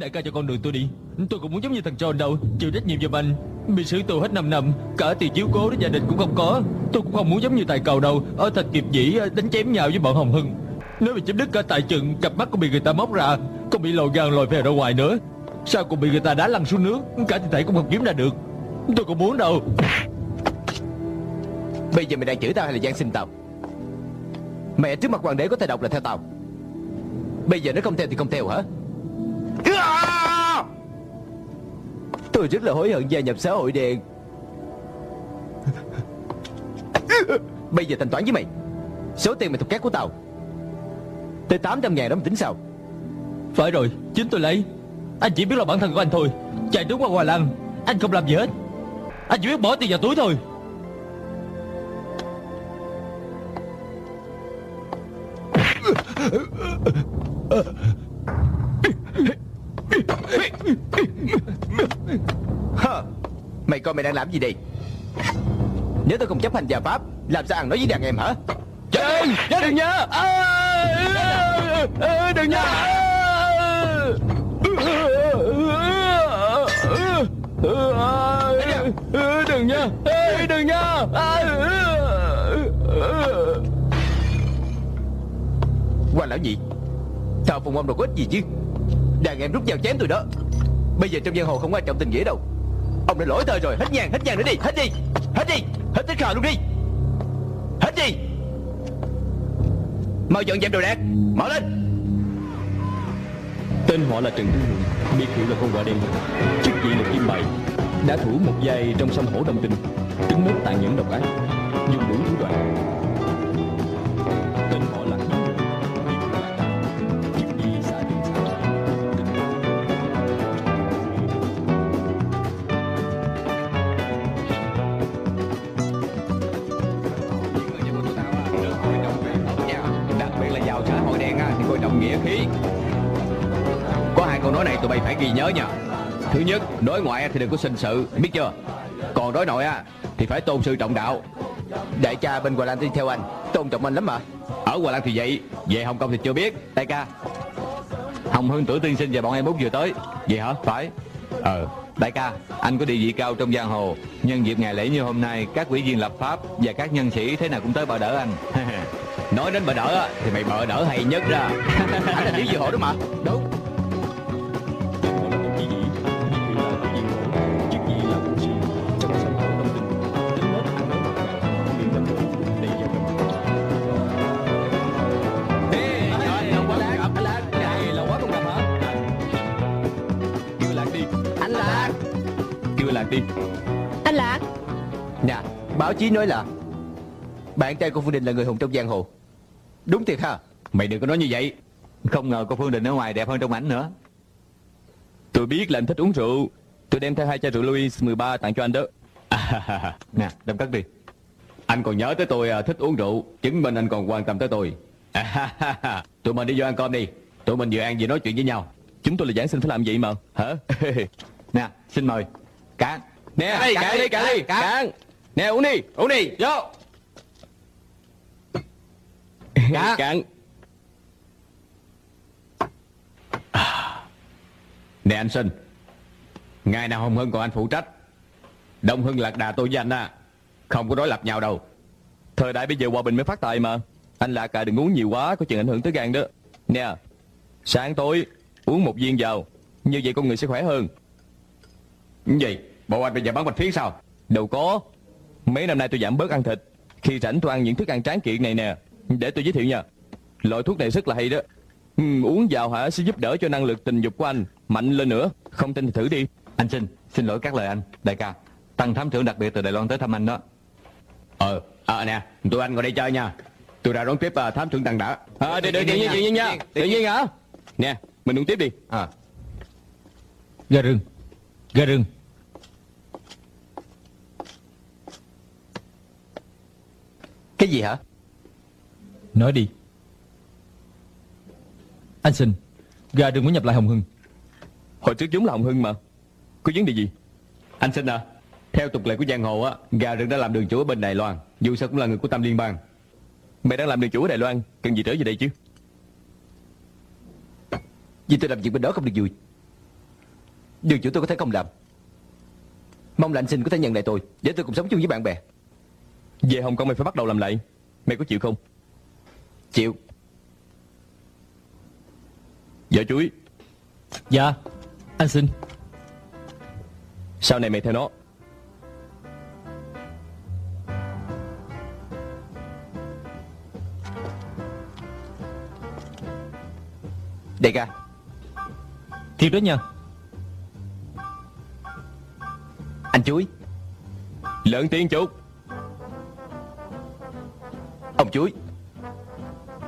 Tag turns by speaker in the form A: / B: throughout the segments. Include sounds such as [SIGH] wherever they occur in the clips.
A: Đại ca cho con đường tôi đi. Tôi cũng muốn giống như thằng John đâu, Chịu trách nhiệm giùm anh Bị xử tù hết 5 năm, Cả tiền chiếu cố đến gia đình cũng không có. Tôi cũng không muốn giống như tài cầu đâu, Ở thạch kiệp dĩ ờ, đánh chém nhau với bọn Hồng Hưng. Nếu bị chém đứt cả tại chừng, Cặp mắt cũng bị người ta móc ra Còn bị lồi gan lồi phèo ra ngoài nữa. Sao cũng bị người ta đá lăn xuống nước, Cả thi thể cũng không kiếm ra được. Tôi cũng muốn đâu.
B: Bây giờ mày đang chửi tao hay là gian xin tao? Mẹ trước mặt hoàng đế có thể độc là theo tao. Bây giờ nó không theo thì không theo hả? Tôi rất là hối hận gia nhập xã hội đen. Bây giờ thanh toán với mày. Số tiền mày thuộc cát của tao. Tới 800 ngàn đó mày tính sao?
A: Phải rồi Chính tôi lấy. Anh chỉ biết là bản thân của anh thôi. Chạy trốn qua Hòa Lan Anh không làm gì hết. Anh chỉ biết bỏ tiền vào túi thôi [LAUGHS]
B: Hơ, Mày coi mày đang làm gì đây? Nếu tôi không chấp hành gia pháp Làm sao ăn nói với đàn em hả?
A: Chết Chết đừng nha. à, Đừng nha. Đừng nha. Đừng nha.
B: Hoàng lão nhị Thợ phùng ông đâu có ích gì chứ? Đàn em rút dao chém tôi đó Bây giờ trong giang hồ không quan trọng tình nghĩa đâu. Ông đã lỗi thời rồi, Hết nhang hết nhang nữa đi, Hết đi Hết đi, Hết tất cả luôn đi. Hết đi. Mau dọn dẹp đồ đạc, Mở lên.
C: Tên họ là Trần Tư Hùng Biệt hiệu là con quả đen. Chức vị là Kim Bảy Đã thủ một vai trong sông hổ đồng tinh Tính nết tàn nhẫn độc ác.
D: Câu nói này tụi bay phải ghi nhớ nha. Thứ nhất, đối ngoại thì đừng có sinh sự, biết chưa? Còn đối nội á thì phải tôn sư trọng đạo.
B: Đại ca bên Hòa Lan đi theo anh Tôn trọng anh lắm mà.
D: Ở Hòa Lan thì vậy, về Hồng Kông thì chưa biết. Đại ca. Hồng Hưng tử tiên sinh và bọn em út vừa tới. Vậy hả? Phải. Ờ Đại ca, anh có địa vị cao trong giang hồ. Nhân dịp ngày lễ như hôm nay Các quỹ viên lập pháp và các nhân sĩ thế nào cũng tới bờ đỡ anh. [LAUGHS] Nói đến bờ đỡ thì mày bờ đỡ hay nhất ra [LAUGHS]
B: Anh là tiểu dự hộ đó mà.
D: Đúng. Lạc đi.
B: Anh Lạc. Nè Báo chí nói là Bạn trai của Phương Đình là người hùng trong giang hồ. Đúng thiệt ha?
D: Mày đừng có nói như vậy. Không ngờ cô Phương Đình ở ngoài đẹp hơn trong ảnh nữa.
A: Tôi biết là anh thích uống rượu. Tôi đem theo hai chai rượu Louis 13 tặng cho anh đó.
D: Nè, đâm cất đi. Anh còn nhớ tới tôi à, thích uống rượu. Chứng minh anh còn quan tâm tới tôi. Tụi mình đi vô ăn cơm đi. Tụi mình vừa ăn vừa nói chuyện với nhau.
A: Chúng tôi là giảng sinh phải làm vậy mà? Hả? [LAUGHS]
D: Nè, xin mời Cạn
A: Nè cạn đi cạn đi cạn Nè uống đi uống đi Vô.
D: Cạn. [LAUGHS]
A: Cạn
D: Nè anh sinh. Ngày nào Hồng Hưng còn anh phụ trách? Đông Hưng lạc đà tôi với anh á Không có đối lập nhau đâu.
A: Thời đại bây giờ hòa bình mới phát tài mà. Anh Lạc à đừng uống nhiều quá Có chừng ảnh hưởng tới gan đó. Nè Sáng tối uống một viên vào. Như vậy con người sẽ khỏe hơn
D: gì? Bộ anh bây giờ bán bạch phiến sao?
A: Đâu có. Mấy năm nay tôi giảm bớt ăn thịt. Khi rảnh tôi ăn những thức ăn tráng kiện này nè. Để tôi giới thiệu nha. Loại thuốc này rất là hay đó. Ừ, Uống vào hả? Sẽ giúp đỡ cho năng lực tình dục của anh. Mạnh lên nữa. Không tin thì thử đi.
D: Anh xin, xin lỗi các lời anh Đại ca, tăng thám trưởng đặc biệt từ Đài Loan tới thăm anh đó. Ờ, à, nè, tụi anh ngồi đây chơi nha. Tôi ra đón tiếp uh, thám trưởng tăng đã.
A: À để đợi tự nhiên tự nhiên nha Tự nhiên hả? Nè mình uống tiếp đi.
D: À.
A: Gà rừng. Gà rừng
B: Cái gì hả?
A: Nói đi. Anh xin Gà đừng muốn nhập lại Hồng Hưng. Hồi trước chúng là Hồng Hưng mà. Có vấn đề gì?
D: Anh xin à Theo tục lệ của giang hồ á Gà rừng đã làm đường chủ ở bên Đài Loan Dù sao cũng là người của Tam Liên bang.
A: Mày đang làm đường chủ ở Đài Loan Cần gì trở về đây chứ?
B: Vì tôi làm việc bên đó không được vui. Đường chủ tôi có thể không làm. Mong là anh xin có thể nhận lại tôi Để tôi cùng sống chung với bạn bè
D: Về Hồng Kông mày phải bắt đầu làm lại. Mày có chịu không?
B: Chịu.
D: Dạ chuối
E: Dạ Anh xin.
D: Sau này mày theo nó.
B: Đại ca
E: Thiệt đó nha.
B: Anh chuối
D: Lớn tiếng chút
B: chuối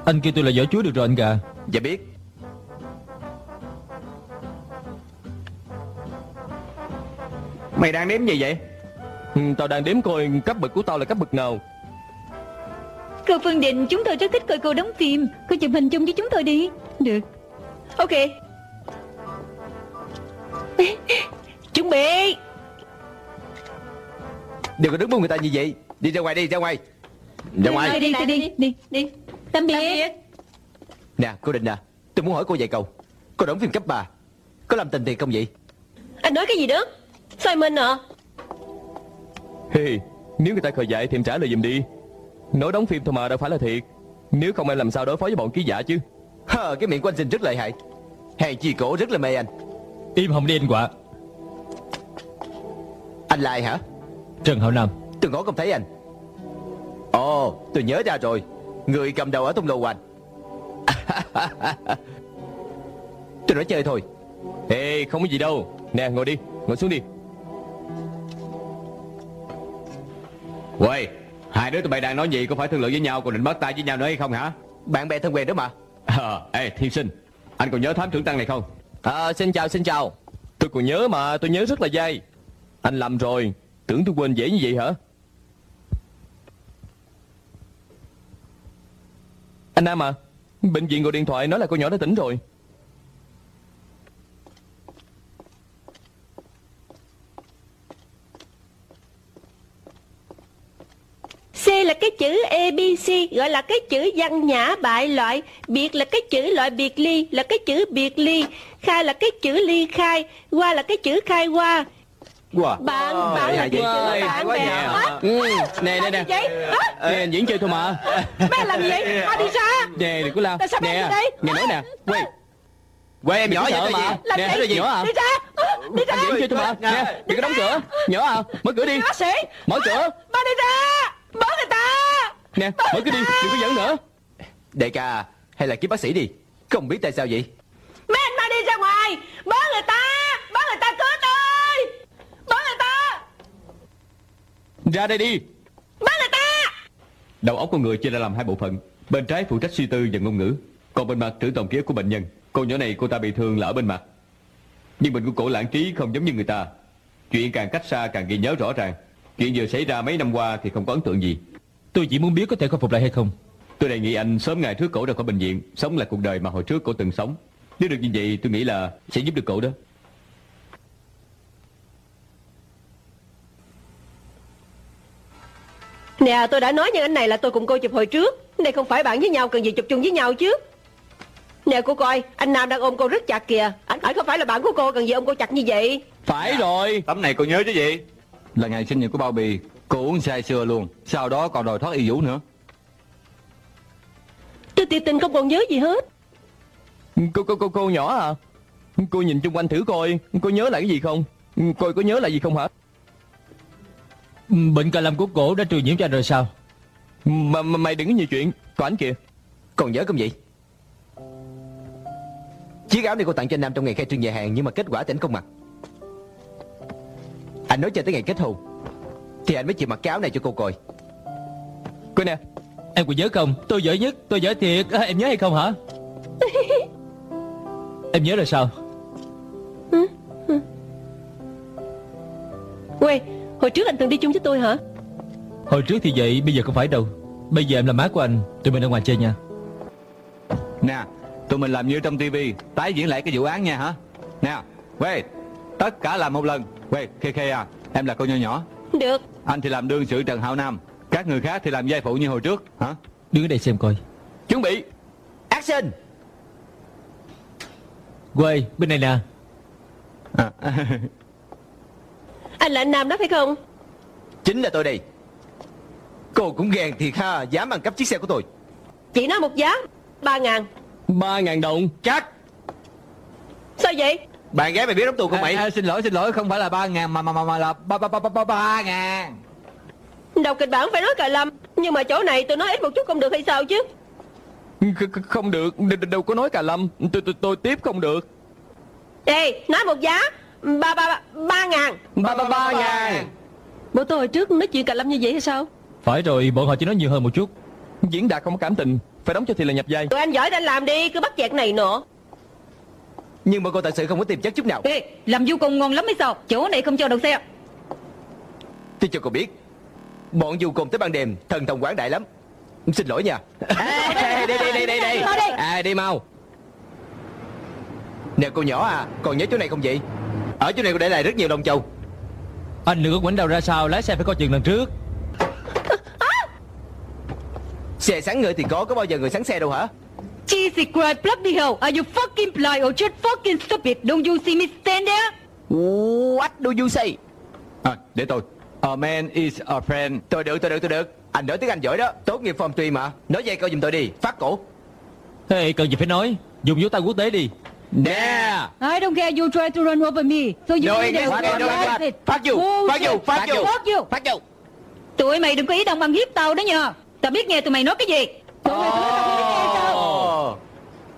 E: Anh kêu tôi là vỏ chuối được rồi anh gà
B: Dạ biết.
D: Mày đang đếm gì vậy? Ừ, Tao đang đếm coi cấp bậc của tao là cấp bậc nào.
F: Cô Phương Định chúng tôi rất thích coi cô đóng phim. Cô chụp hình chung với chúng tôi đi. Được. Ok. Chuẩn bị.
B: Đừng có đứng buông người ta như vậy. Đi ra ngoài đi ra ngoài Ra ngoài
F: Đi đi đi đi đi Tạm biệt.
B: Nè cô Định nè Tôi muốn hỏi cô vài câu. Cô đóng phim cấp 3 Có làm tình thiệt không vậy?
G: Anh nói cái gì đó? Sao mình à
D: Hey, nếu người ta khờ dại thì em trả lời giùm đi. Nói đóng phim thôi mà đâu phải là thiệt. Nếu không em làm sao đối phó với bọn ký giả chứ?
B: Hờ, Cái miệng của anh Sinh rất lợi hại. Hèn chi cổ rất là mê anh.
E: Im hồng đi anh quạ.
B: Anh lại hả?
E: Trần Hạo Nam.
B: Tôi ngó không thấy anh Ồ tôi nhớ ra rồi. Người cầm đầu ở tung lô hoành. [LAUGHS] Tôi nói chơi thôi.
D: Ê, không có gì đâu. Nè, ngồi đi, ngồi xuống đi. Uầy, hai đứa tụi bay đang nói gì? Có phải thương lượng với nhau còn định bắt tay với nhau nữa hay không hả?
B: Bạn bè thân quen đó mà.
D: À, Ê, Thiên Sinh Anh còn nhớ thám trưởng tăng này không?
B: À, Xin chào xin chào.
D: Tôi còn nhớ mà, tôi nhớ rất là dai. Anh làm rồi, tưởng tôi quên dễ như vậy hả Anh Nam à Bệnh viện gọi điện thoại nói là cô nhỏ đã tỉnh rồi.
G: C là cái chữ ABC Gọi là cái chữ văn nhã bại loại, Biệt là cái chữ loại biệt ly, Là cái chữ biệt ly Khai là cái chữ ly khai, Qua là cái chữ khai qua.
D: Wow
G: Bạn, bạn là cái chữ bạn bè Hả?
D: ừ, Nè nè nè? Nè diễn chơi thôi mà.
G: Bé làm gì vậy? Mau đi ra
D: Nè đừng có lao
G: Tại sao
D: Nè? Nghe nói nè. Quay Quay em nhỏ vậy
B: sợ
D: mà?
G: Làm
D: Nè
G: gì?
D: gì nhỏ à?
G: Đi ra Đi ra
D: diễn chơi thôi mà. Nè đừng có đóng cửa. Nhỏ à? Mở cửa đi.
G: Bác sĩ.
D: Mở cửa.
G: Mau đi ra Mở người ta.
D: Nè mở cửa đi. Đừng có giỡn nữa.
B: Đại ca hay là kiếm bác sĩ đi. Không biết tại sao vậy?
G: Mấy anh mau đi ra ngoài. Mở người ta Mở người ta cứu tôi Mở người ta
D: Ra đây đi.
G: Mở người ta.
D: Đầu óc con người chia ra làm hai bộ phận Bên trái phụ trách suy tư và ngôn ngữ Còn bên mặt trữ tổng ký ức của bệnh nhân. Cô nhỏ này cô ta bị thương là ở bên mặt. Nhưng bệnh của cổ lãng trí không giống như người ta. Chuyện càng cách xa càng ghi nhớ rõ ràng. Chuyện vừa xảy ra mấy năm qua thì không có ấn tượng gì.
E: Tôi chỉ muốn biết có thể khôi phục lại hay không.
D: Tôi đề nghị anh sớm ngày trước cổ ra khỏi bệnh viện Sống lại cuộc đời mà hồi trước cổ từng sống. Nếu được như vậy tôi nghĩ là sẽ giúp được cổ đó
G: Nè tôi đã nói với anh này là tôi cùng cô chụp hồi trước. Đây không phải bạn với nhau cần gì chụp chung với nhau chứ? Nè cô coi Anh Nam đang ôm cô rất chặt kìa. Anh, anh không phải là bạn của cô cần gì ôm cô chặt như vậy?
D: Phải rồi.
H: Tấm này cô nhớ chứ gì? Là ngày sinh nhật của bao bì Cô uống say sưa luôn. Sau đó còn đòi thoát y vũ nữa.
G: Tôi tuyệt tình không còn nhớ gì hết.
D: Cô cô cô cô nhỏ à? Cô nhìn chung quanh thử coi. Cô nhớ lại cái gì không? Coi có nhớ lại gì không hả
E: Bệnh cà lâm của cổ đã truyền nhiễm cho anh rồi sao?
D: Mà, mà mày đừng có nhiều chuyện Có ảnh kìa.
B: Còn nhớ không vậy? Chiếc áo này cô tặng cho anh Nam trong ngày khai trương nhà hàng Nhưng mà kết quả thì anh không mặc. Anh nói cho tới ngày kết hôn Thì anh mới chịu mặc cái áo này cho cô coi.
D: Coi nè.
E: Em còn nhớ không? Tôi giỏi nhất Tôi giỏi thiệt. À, Em nhớ hay không hả? [LAUGHS] Em nhớ rồi sao?
G: Quê Hồi trước anh từng đi chung với tôi hả?
E: Hồi trước thì vậy Bây giờ không phải đâu. Bây giờ em là má của anh Tụi mình ra ngoài chơi nha.
H: Nè Tụi mình làm như trong tivi Tái diễn lại cái vụ án nha hả? Nè Quê Tất cả làm một lần. Quê Khê Khê à Em là cô nhỏ nhỏ.
G: Được.
H: Anh thì làm đương sự Trần Hạo Nam. Các người khác thì làm giai phụ như hồi trước Hả?
E: Đứng ở đây xem coi.
D: Chuẩn bị
B: Action!
E: Quay bên này nè.
H: À, [LAUGHS]
G: Anh là anh Nam đó phải không?
B: Chính là tôi đây. Cô cũng ghen thiệt ha Dám ăn cắp chiếc xe của tôi.
G: Chị nói một giá ba ngàn.
D: Ba ngàn đồng.
B: Chắc.
G: Sao vậy?
B: Bạn gái mày biết đóng tù không
H: à,
B: mày?
H: à, xin lỗi xin lỗi không phải là ba ngàn mà mà mà, mà là ba ba ba ba ba ba ngàn.
G: Đọc kịch bản phải nói cà lâm Nhưng mà chỗ này tôi nói ít một chút không được hay sao chứ?
D: Kh- kh- Không được đ- Đâu có nói cà lâm. Tôi, tôi, tôi tiếp không được.
G: Ê nói một giá Ba ba ba, ba ngàn.
D: Ba ba ba ngàn.
G: Bộ tôi hồi trước nói chuyện cà lâm như vậy hay sao?
E: Phải rồi bọn họ chỉ nói nhiều hơn một chút.
D: Diễn đạt không có cảm tình Phải đóng cho thì là nhập vai.
G: Tụi anh giỏi anh làm đi Cứ bắt chẹt này nọ.
B: Nhưng mà cô thật sự không có tiềm chất chút nào.
F: Ê, làm du côn ngon lắm hay sao? Chỗ này không cho đậu xe.
B: Tôi cho cô biết Bọn du côn tới ban đêm Thần thông quảng đại lắm. Xin lỗi nha.
D: Đi [LAUGHS] đi đi đi đi
F: đi.
D: À đi mau.
B: Nè cô nhỏ à Còn nhớ chỗ này không vậy Ở chỗ này cô để lại rất nhiều đồng châu.
E: Anh đừng có quảnh đầu ra sau Lái xe phải coi chừng lần trước.
B: Xe sáng người thì có Có bao giờ người sáng xe đâu hả?
F: Jesus Christ, bloody hell Are you fucking blind or just fucking stupid? Don't you see me stand there?
B: What do you say?
H: À, để tôi. A man is a friend.
B: Tôi được tôi được tôi được. Anh nói tiếng Anh giỏi đó. Tốt nghiệp phòng tùy mà. Nói dây câu giùm tôi đi. Phát cổ.
E: Ê, cần gì phải nói? Dùng dấu tay quốc tế đi
B: Nè
F: I don't care you try to run over me. So you
B: No English,
F: to
B: no
F: it.
B: Phát vô, phát vô,
F: Bullshit.
B: phát vô.
F: Fuck you.
B: Phát vô
F: Tụi mày đừng có ý đồng bằng hiếp tao đó nha. Tao biết nghe tụi mày nói cái gì. Tụi mày tụi mày biết nghe sao
B: Ồ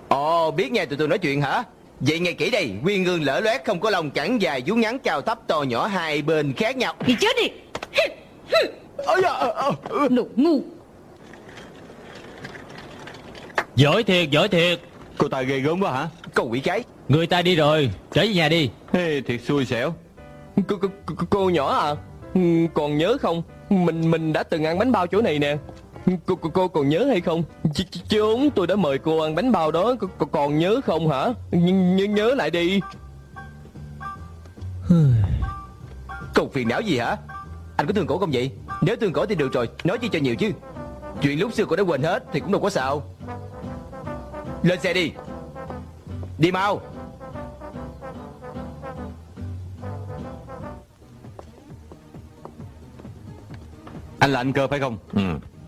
B: Ồ biết nghe tụi tôi nói chuyện hả? Vậy nghe kỹ đây Nguyên gương lỡ loét không có lông cẳng dài vú ngắn cao thấp to nhỏ hai bên khác nhau.
F: Thì chết đi.
B: Ôi da.
F: Đồ ngu.
E: Giỏi thiệt giỏi thiệt
H: cô ta ghê gớm quá hả?
B: Con quỷ cái
E: Người ta đi rồi Trở về nhà đi.
H: Ê, thiệt xui xẻo.
D: Cô, cô, cô, cô nhỏ à Còn nhớ không? Mình mình đã từng ăn bánh bao chỗ này nè. Cô, cô, cô còn nhớ hay không? Ch ch Chốn tôi đã mời cô ăn bánh bao đó. Cô, cô còn nhớ không hả? Nh nhớ, nhớ lại đi. [SIGHS]
B: Cục phiền não gì hả? Anh có thương cổ không vậy? Nếu thương cổ thì được rồi Nói chi cho nhiều chứ. Chuyện lúc xưa cô đã quên hết Thì cũng đâu có sao Lên xe đi. Đi mau.
H: Anh là anh cơ phải không? Ừ.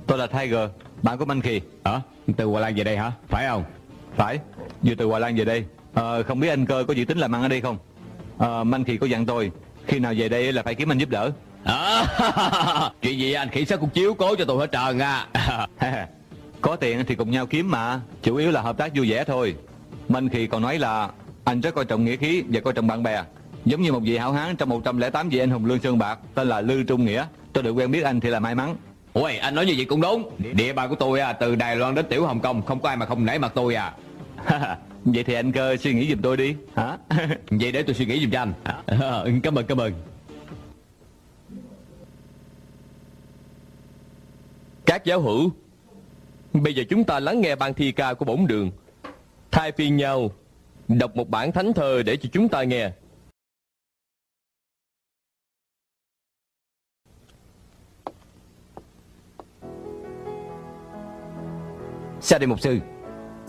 H: tôi là tiger. Bạn của minh kỳ
D: Hả? Từ Hòa Lan về đây hả? Phải không?
H: Phải. Vừa từ Hòa Lan về đây. Ờ, không biết anh cơ có dự tính làm ăn ở đây không? Ờ, Minh Kỳ có dặn tôi khi nào về đây là phải kiếm anh giúp đỡ.
D: À, [LAUGHS] Chuyện gì anh khỉ sát cũng chiếu cố cho tôi hết trơn à [LAUGHS] [LAUGHS]
H: có tiền thì cùng nhau kiếm mà chủ yếu là hợp tác vui vẻ thôi. Minh Kỳ còn nói là anh rất coi trọng nghĩa khí và coi trọng bạn bè. Giống như một vị hảo hán trong 108 vị anh hùng lương sơn bạc tên là Lư Trung Nghĩa. Tôi được quen biết anh thì là may mắn.
D: Ôi anh nói như vậy cũng đúng. Địa bàn của tôi à, từ Đài Loan đến Tiểu Hồng Kông Không có ai mà không nể mặt tôi à. [LAUGHS]
H: Vậy thì anh cơ suy nghĩ giùm tôi đi. Hả? [LAUGHS]
D: Vậy để tôi suy nghĩ giùm cho anh. À, Cảm ơn cảm ơn.
A: Các giáo hữu Bây giờ chúng ta lắng nghe ban thi ca của bổn đường. Thay phiên nhau Đọc một bản thánh thơ để cho chúng ta nghe.
B: Sao đây mục sư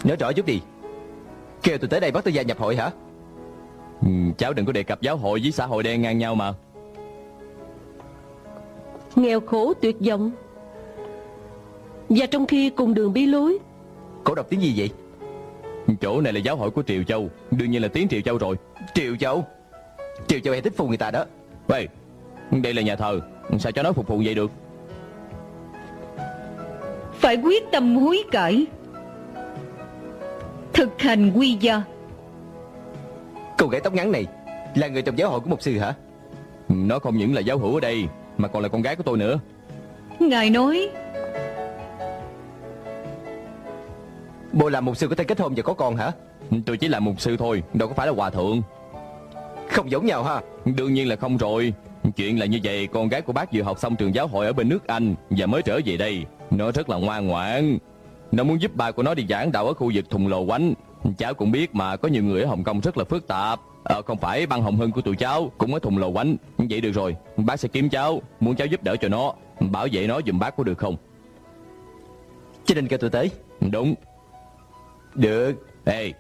B: Nói rõ chút đi. Kêu tôi tới đây bắt tôi gia nhập hội hả?
A: Ừ, Cháu đừng có đề cập giáo hội với xã hội đen ngang nhau mà.
G: Nghèo khổ tuyệt vọng và trong khi cùng đường bi lối.
B: Cổ đọc tiếng gì vậy?
A: Chỗ này là giáo hội của Triều Châu. Đương nhiên là tiếng Triều Châu rồi.
B: Triệu Châu? Triệu Châu hay thích phù người ta đó.
A: Vậy Đây là nhà thờ. Sao cho nó phục vụ vậy được?
F: Phải quyết tâm hối cải. Thực hành quy gia.
B: Cô gái tóc ngắn này Là người trong giáo hội của mục sư hả?
A: Nó không những là giáo hữu ở đây Mà còn là con gái của tôi nữa.
F: Ngài nói
B: Bộ làm mục sư có thể kết hôn và có con hả?
A: Tôi chỉ là mục sư thôi Đâu có phải là hòa thượng.
B: Không giống nhau ha.
A: Đương nhiên là không rồi. Chuyện là như vậy Con gái của bác vừa học xong trường giáo hội ở bên nước Anh Và mới trở về đây. Nó rất là ngoan ngoãn. Nó muốn giúp ba của nó đi giảng đạo ở khu vực Thùng Lồ Quánh. Cháu cũng biết mà Có nhiều người ở Hồng Kông rất là phức tạp. Ờ, không phải băng hồng hưng của tụi cháu Cũng ở Thùng Lồ Quánh. Vậy được rồi Bác sẽ kiếm cháu Muốn cháu giúp đỡ cho nó Bảo vệ nó giùm bác có được không?
B: Cho nên kêu tôi tới.
A: Đúng
B: Được.
A: Ê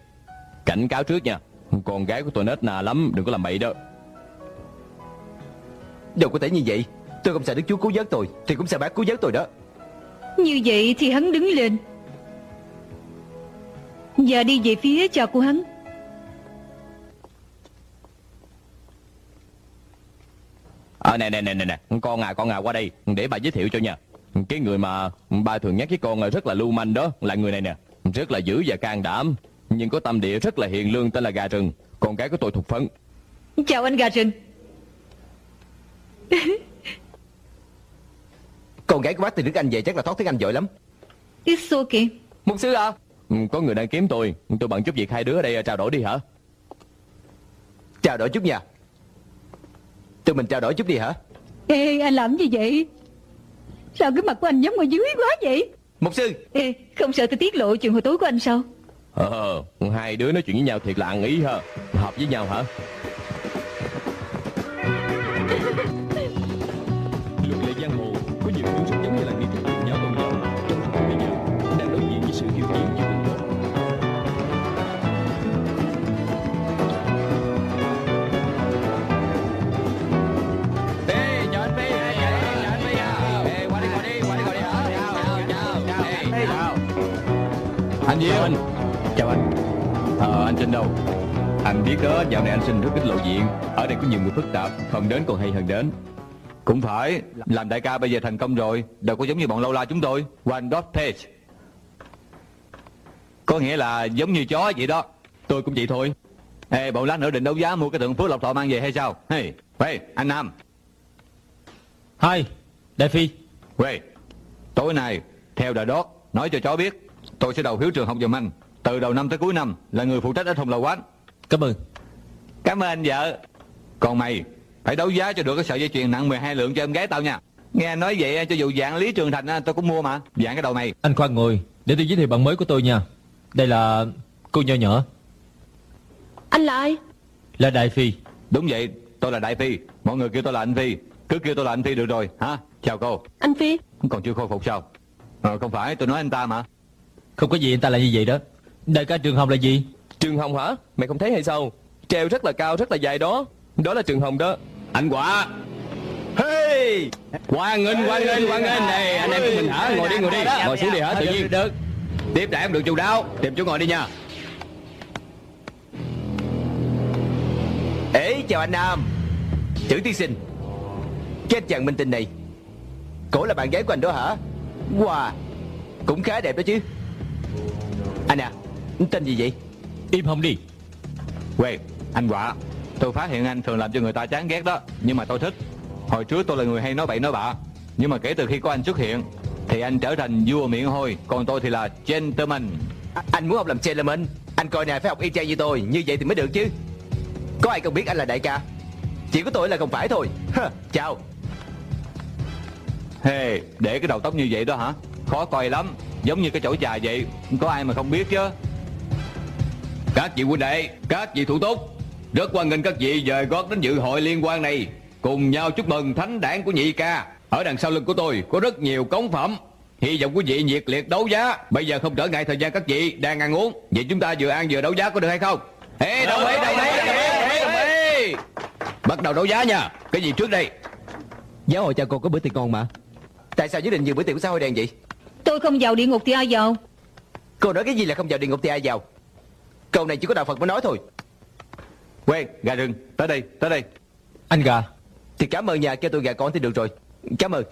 A: Cảnh cáo trước nha. Con gái của tôi nết nà lắm Đừng có làm bậy đó.
B: Đâu có thể như vậy. Tôi không sợ Đức Chúa cứu vớt tôi Thì cũng sợ bác cứu vớt tôi đó.
F: Như vậy thì hắn đứng lên. Và đi về phía chào của hắn.
A: À nè nè nè nè nè. Con à con à qua đây. Để bà giới thiệu cho nha. Cái người mà ba thường nhắc với con rất là lưu manh đó Là người này nè Rất là dữ và can đảm. Nhưng có tâm địa rất là hiền lương tên là Gà Rừng. Con gái của tôi thuộc phấn.
F: Chào anh gà rừng. [LAUGHS]
B: Con gái của bác từ nước Anh về chắc là thoát tiếng Anh giỏi lắm.
F: It's okay
B: Mục sư à?
A: Ừ, Có người đang kiếm tôi. Tôi bằng chút việc hai đứa ở đây trao đổi đi hả?
B: Trao đổi chút nha. Tụi mình trao đổi chút đi hả?
F: Ê anh làm gì vậy? Sao cái mặt của anh giống ở dưới quá vậy
B: Mục sư.
F: Ê không sợ tôi tiết lộ chuyện hồi tối của anh sao?
A: Ờ Hai đứa nói chuyện với nhau thiệt là ăn ý ha. Hợp với nhau hả
H: Diêu.
A: Chào anh.
H: Chào anh. Ờ, anh Sinh đâu?
A: Anh biết đó dạo này anh sinh rất ít lộ diện Ở đây có nhiều người phức tạp Không đến còn hay hơn đến
H: Cũng phải, làm đại ca bây giờ thành công rồi, đâu có giống như bọn lâu la chúng tôi. One dot page. Có nghĩa là giống như chó vậy đó.
A: Tôi cũng vậy thôi
H: Ê, bọn lát nữa định đấu giá mua cái tượng Phước Lộc Thọ mang về hay sao? Hey, hey, anh Nam.
E: Hai Đại Phi
H: Quê, tối nay, theo đà đót, nói cho chó biết, tôi sẽ đầu phiếu trường học giùm anh. Từ đầu năm tới cuối năm, là người phụ trách ở thùng lầu quán.
E: Cảm ơn
H: Cảm ơn anh vợ. Còn mày, phải đấu giá cho được cái sợi dây chuyền nặng 12 lượng cho em gái tao nha. Nghe anh nói vậy, cho dù dạng Lý Trường Thành á, tôi cũng mua mà. Dạng cái đầu mày.
E: Anh khoan ngồi Để tôi giới thiệu bạn mới của tôi nha Đây là cô nho nhỏ
G: Anh là ai
E: Là Đại Phi
H: Đúng vậy, tôi là Đại Phi. Mọi người kêu tôi là anh Phi. Cứ kêu tôi là anh Phi được rồi, hả? Chào cô.
G: Anh Phi
H: Còn chưa khôi phục sao? Ờ, không phải, tôi nói anh ta mà.
E: Không có gì anh ta là như vậy đó Đại ca Trường Hồng là gì
A: Trường Hồng hả Mày không thấy hay sao Treo rất là cao rất là dài đó Đó là Trường Hồng đó
H: Anh quả.
A: Hey
H: Hoan nghênh, hoan nghênh, hoan nghênh. Này, anh em của mình hả? Ngồi đi, ngồi đi. Ngồi xuống đi hả? Tự nhiên.
E: Được
H: Tiếp đãi em được chu đáo. Tìm chỗ ngồi đi nha.
B: Ê chào anh Nam Chữ tiên sinh Cái anh chàng minh tinh này Cổ là bạn gái của anh đó hả Wow Cũng khá đẹp đó chứ Anh à Tên gì vậy
E: Im hông đi
H: Quê, anh quả. Tôi phát hiện anh thường làm cho người ta chán ghét đó. Nhưng mà tôi thích. Hồi trước tôi là người hay nói bậy nói bạ. Nhưng mà kể từ khi có anh xuất hiện, thì anh trở thành vua miệng hôi. Còn tôi thì là gentleman.
B: à, Anh muốn học làm gentleman Anh coi nè phải học y chang như tôi Như vậy thì mới được chứ Có ai không biết anh là đại ca Chỉ có tôi là không phải thôi Hơ, Chào
H: Hey, để cái đầu tóc như vậy đó hả? Khó coi lắm, giống như cái chổi trà vậy. Có ai mà không biết chứ?
D: Các vị huynh đệ, các vị thủ túc Rất hoan nghênh các vị dời gót đến dự hội liên quan này. Cùng nhau chúc mừng thánh đảng của nhị ca. Ở đằng sau lưng của tôi có rất nhiều cống phẩm. Hy vọng quý vị nhiệt liệt đấu giá. Bây giờ không trở ngại thời gian các vị đang ăn uống. Vậy chúng ta vừa ăn vừa đấu giá có được hay không? Ê đồng ý đồng ý đồng ý Bắt đầu đấu giá nha. Cái gì trước đây?
B: Giáo hội cha cô có bữa tiệc ngon mà. Tại sao quyết định dừng bữa tiệc của xã hội đen vậy
F: Tôi không vào địa ngục thì ai vào?
B: Cô nói cái gì là không vào địa ngục thì ai vào? Câu này chỉ có đạo Phật mới nói thôi.
H: Quê, gà rừng, tới đây, tới đây.
E: Anh gà.
B: Thì cảm ơn nhà kêu tôi gà con thì được rồi. Cảm ơn.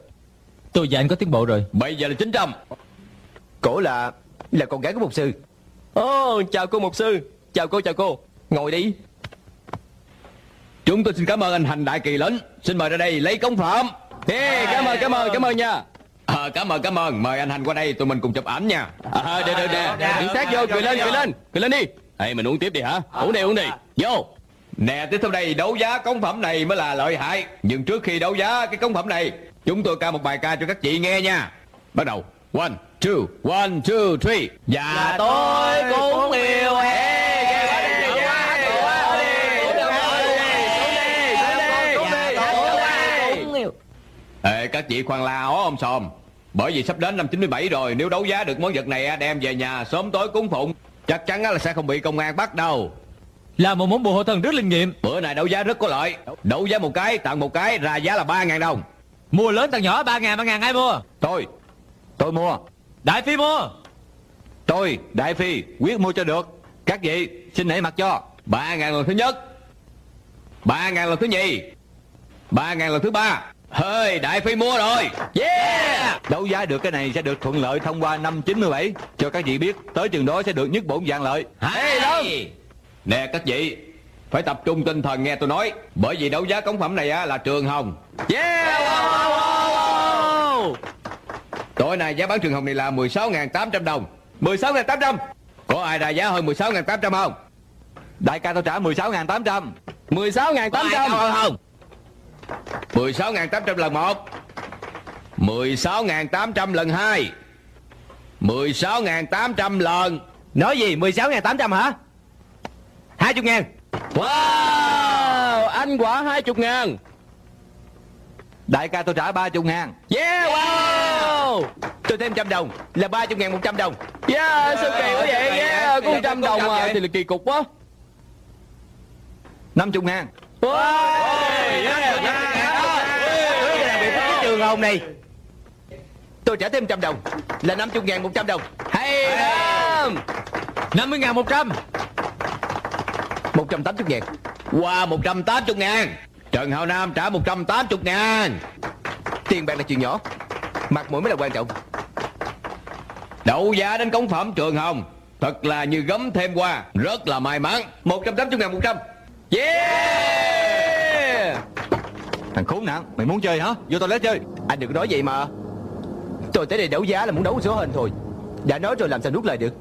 E: Tôi và anh có tiến bộ rồi.
D: Bây giờ là 900
B: Cổ là Là con gái của mục sư.
A: Ồ chào cô mục sư. Chào cô chào cô. Ngồi đi.
D: Chúng tôi xin cảm ơn anh Hành Đại Kỳ Lĩnh Xin mời ra đây lấy cống phẩm.
A: Hey, cảm ơn cảm ơn cảm ơn nha
D: à, Cảm ơn cảm ơn. Mời anh Hành qua đây tụi mình cùng chụp ảnh nha.
A: À, Được được được Đi sát vô cười lên cười lên Cười lên đi. Ê mình uống tiếp đi hả? Uống đi uống đi. Vô.
D: Nè tiếp theo đây đấu giá cống phẩm này mới là lợi hại. Nhưng trước khi đấu giá cái cống phẩm này Chúng tôi ca một bài ca cho các chị nghe nha. Bắt đầu. One, two, one, two, three. Và tôi cũng yêu em Ê, các chị khoan la ó om sòm. Bởi vì sắp đến năm 97 rồi Nếu đấu giá được món vật này đem về nhà Sớm tối cúng phụng Chắc chắn là sẽ không bị công an bắt đâu.
E: Là một món bùa hộ thần rất linh nghiệm.
D: Bữa này đấu giá rất có lợi. Đấu giá một cái tặng một cái ra giá là 3.000 đồng.
E: Mua lớn tặng nhỏ 3 ngàn 3 ngàn ai mua?
D: Tôi Tôi mua.
E: Đại Phi mua.
D: Tôi Đại Phi quyết mua cho được. Các vị xin nể mặt cho. 3.000 lần thứ nhất. 3.000 lần thứ nhì. 3.000 lần thứ ba Hơi Đại Phi mua rồi. Yeah! Đấu giá được cái này sẽ được thuận lợi thông qua năm 97 Cho các vị biết tới chừng đó sẽ được nhất bổn dạng lợi. Hay lắm. Nè các vị Phải tập trung tinh thần nghe tôi nói. Bởi vì đấu giá cống phẩm này á, là trường hồng. Yeah! Wow, wow, wow. Tối nay giá bán trường hồng này là 16.800 đồng. 16.800 Có ai ra giá hơn 16.800 không? Đại ca tôi trả 16.800 16.800 không 16.800 lần 1 16.800 lần 2 16.800 lần
B: Nói gì 16.800 hả? 20 ngàn.
A: Wow Anh quả 20 ngàn.
D: Đại ca tôi trả 30 ngàn.
B: Yeah wow. Tôi thêm trăm đồng Là 30 ngàn 100 đồng.
A: Yeah sao kỳ quá vậy? Yeah Có 100 đồng à Thì là kỳ cục quá.
D: 50 ngàn
B: Trường hồng này Tôi trả thêm trăm đồng Là 50 ngàn 100 đồng
A: Hay lắm
E: 50 ngàn 100
B: 180 ngàn
D: Qua 180 ngàn Trần Hào Nam trả 180 ngàn
B: Tiền bạc là chuyện nhỏ Mặt mũi mới là quan trọng
D: Đậu giá đến cống phẩm Trường Hồng Thật là như gấm thêm qua Rất là may mắn
B: 180 ngàn 100
D: Yeah! Thằng khốn nạn Mày muốn chơi hả? Vô toilet chơi.
B: Anh đừng có nói vậy mà. Tôi tới đây đấu giá là muốn đấu số hình thôi. Đã nói rồi làm sao nuốt lời được?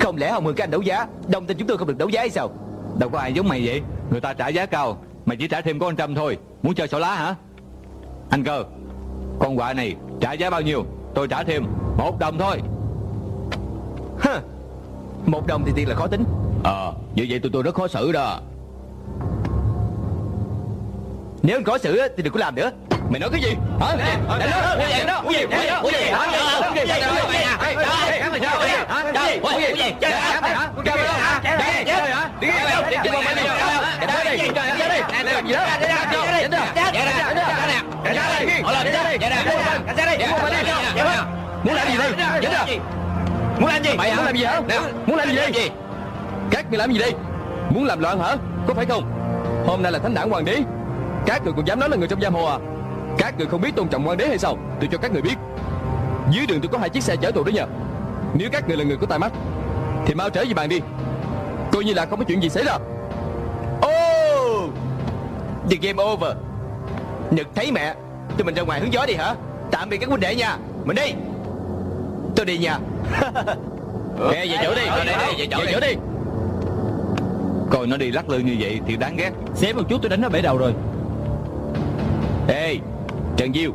B: Không lẽ Hồng Hương các anh đấu giá Đồng tin chúng tôi không được đấu giá hay sao?
D: Đâu có ai giống mày vậy. Người ta trả giá cao Mày chỉ trả thêm có 100 thôi. Muốn chơi xỏ lá hả? Anh cơ Con quạ này trả giá bao nhiêu? Tôi trả thêm một đồng thôi.
B: Hơ. Một đồng thì tiền là khó tính
D: Ờ Như vậy tụi tôi rất khó xử đó
B: Nếu anh khó xử á, thì đừng có làm nữa
A: Mày nói cái gì Hả Đánh nó Ủa gì Ủa gì Ủa gì Ủa gì Ủa gì
B: Muốn làm gì đây Muốn làm gì
A: Mày muốn làm gì hả Muốn làm gì Các người làm gì đây Muốn làm loạn hả Có phải không Hôm nay là thánh đảng hoàng đế Các người còn dám nói là người trong giang hồ à Các người không biết tôn trọng hoàng đế hay sao Tôi cho các người biết Dưới đường tôi có hai chiếc xe chở tù đó nha Nếu các người là người có tai mắt Thì mau trở về bàn đi Coi như là không có chuyện gì xảy ra
B: Oh The game over Nhật thấy mẹ Tụi mình ra ngoài hướng gió đi hả Tạm biệt các huynh đệ nha Mình đi Tôi đi nha
A: Nghe về chỗ đi Về chỗ đi
D: Coi nó đi lắc lư như vậy thì đáng ghét
E: Xém một chút tôi đánh nó bể đầu rồi
A: Ê Trần Diêu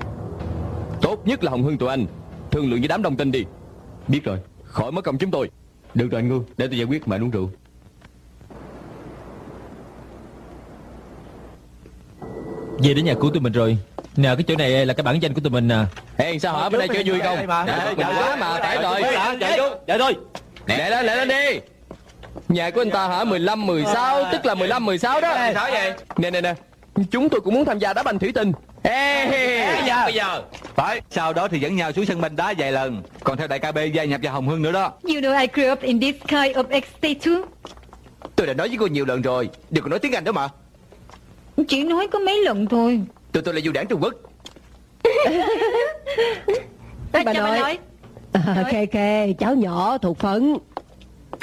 A: Tốt nhất là Hồng Hưng tụi anh Thương lượng với đám đông tin đi Biết rồi Khỏi mất công chúng tôi Được rồi anh Ngưu Để tôi giải quyết mà uống rượu
E: Về đến nhà của tụi mình rồi Nè cái chỗ này là cái bản danh của tụi mình nè
A: Ê sao hả bên đây chơi vui không Dạ quá mà phải rồi
B: Dạ thôi
A: Lẹ lên lẹ lên đi Nhà của anh ta hả? 15 16 Tức là 15 16 đó.
B: Sao vậy
A: Nè nè nè. Chúng tôi cũng muốn tham gia đá banh thủy tinh. Ê.
B: Bây giờ. Bây giờ.
D: Phải Sau đó thì dẫn nhau xuống sân banh đá vài lần. Còn theo đại ca B gia nhập vào Hồng Hưng nữa đó.
F: You know I grew up in this kind of estate too.
B: Tôi đã nói với cô nhiều lần rồi. Đừng có nói tiếng Anh đó mà.
F: Chỉ nói có mấy lần thôi.
B: Tụi tôi là du đảng Trung Quốc. [LAUGHS]
I: Bà nội.
G: À, khe khe cháu nhỏ thuộc phấn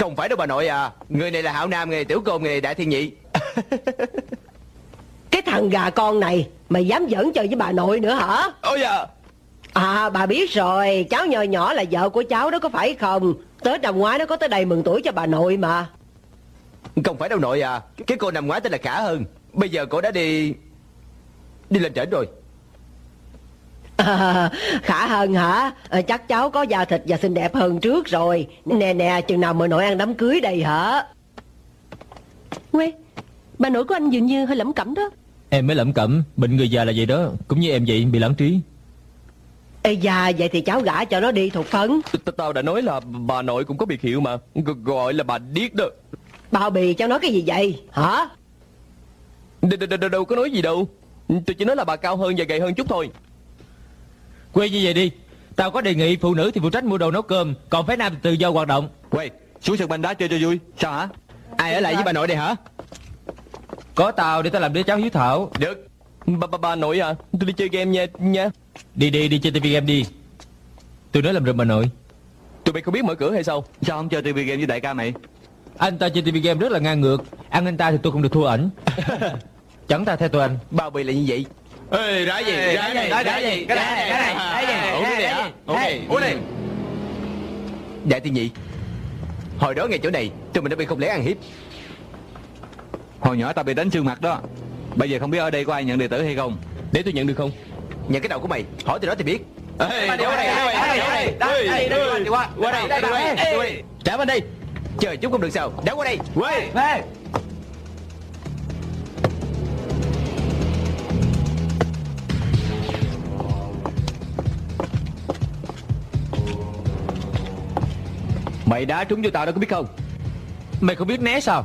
B: Không phải đâu bà nội à. Người này là Hảo Nam, này Tiểu Côn, người này Đại Thiên Nhị. [LAUGHS]
G: Cái thằng gà con này mày dám giỡn chơi với bà nội nữa hả?
A: Ôi dạ
G: à bà biết rồi. Cháu nhỏ nhỏ là vợ của cháu đó có phải không? Tết năm ngoái nó có tới đây mừng tuổi cho bà nội mà.
B: Không phải đâu nội à. Cái cô năm ngoái tên là Khả Hơn Bây giờ cô đã đi Đi lên trển rồi
G: à, [LAUGHS] khả hơn hả? À, chắc cháu có da thịt và xinh đẹp hơn trước rồi. Nè nè chừng nào mà nội ăn đám cưới đây hả?
I: Quê Bà nội của anh dường như hơi lẩm cẩm đó.
E: Em mới lẩm cẩm Bệnh người già là vậy đó. Cũng như em vậy bị lãng trí.
G: Ê da vậy thì cháu gả cho nó đi thuộc phấn.
A: Tao đã nói là bà nội cũng có biệt hiệu mà. Gọi là bà điếc đó.
J: Bao bì cháu nói cái gì vậy? Hả?
A: Đâu có nói gì đâu. Tôi chỉ nói là bà cao hơn và gầy hơn chút thôi
E: Quay như vậy đi. Tao có đề nghị phụ nữ thì phụ trách mua đồ nấu cơm Còn phái nam thì tự do hoạt động.
D: Quay xuống sân banh đá chơi cho vui. Sao hả?
B: Ai ở lại với bà nội đây hả?
E: Có tao để tao làm đứa cháu hiếu thảo.
A: Được. Bà, bà, bà nội à? Tôi đi chơi game nha nha.
E: Đi đi đi chơi TV game đi. Tôi nói làm rùm bà nội.
A: Tụi bay không biết mở cửa hay sao?
D: Sao không chơi TV game với đại ca mày?
E: Anh ta chơi TV game rất là ngang ngược. Ăn anh ta thì tôi không được thua ảnh. [LAUGHS] Chẳng ta theo tôi anh.
B: Bao bì là như vậy
A: Ê ra gì? Ra gì? ra gì? cái này cái này cái này uống đi hả ok uống đi.
B: Đại tiên nhị. Hồi đó ngay chỗ này Tụi mình đã bị không lẽ ăn hiếp.
D: Hồi nhỏ tao bị đánh xương mặt đó. Bây giờ không biết ở đây có ai nhận đệ tử hay không.
A: Để tôi nhận được không?
B: Nhận cái đầu của mày Hỏi từ đó thì biết.
A: Ê, qua đây, qua đây, qua đây, qua đây, qua đây, qua đây, qua đây, trả bên đây.
B: Chờ chút không được sao. Đá qua đây.
A: Quay.
D: Mày đá trúng vô tao đó có biết không?
E: Mày không biết né sao?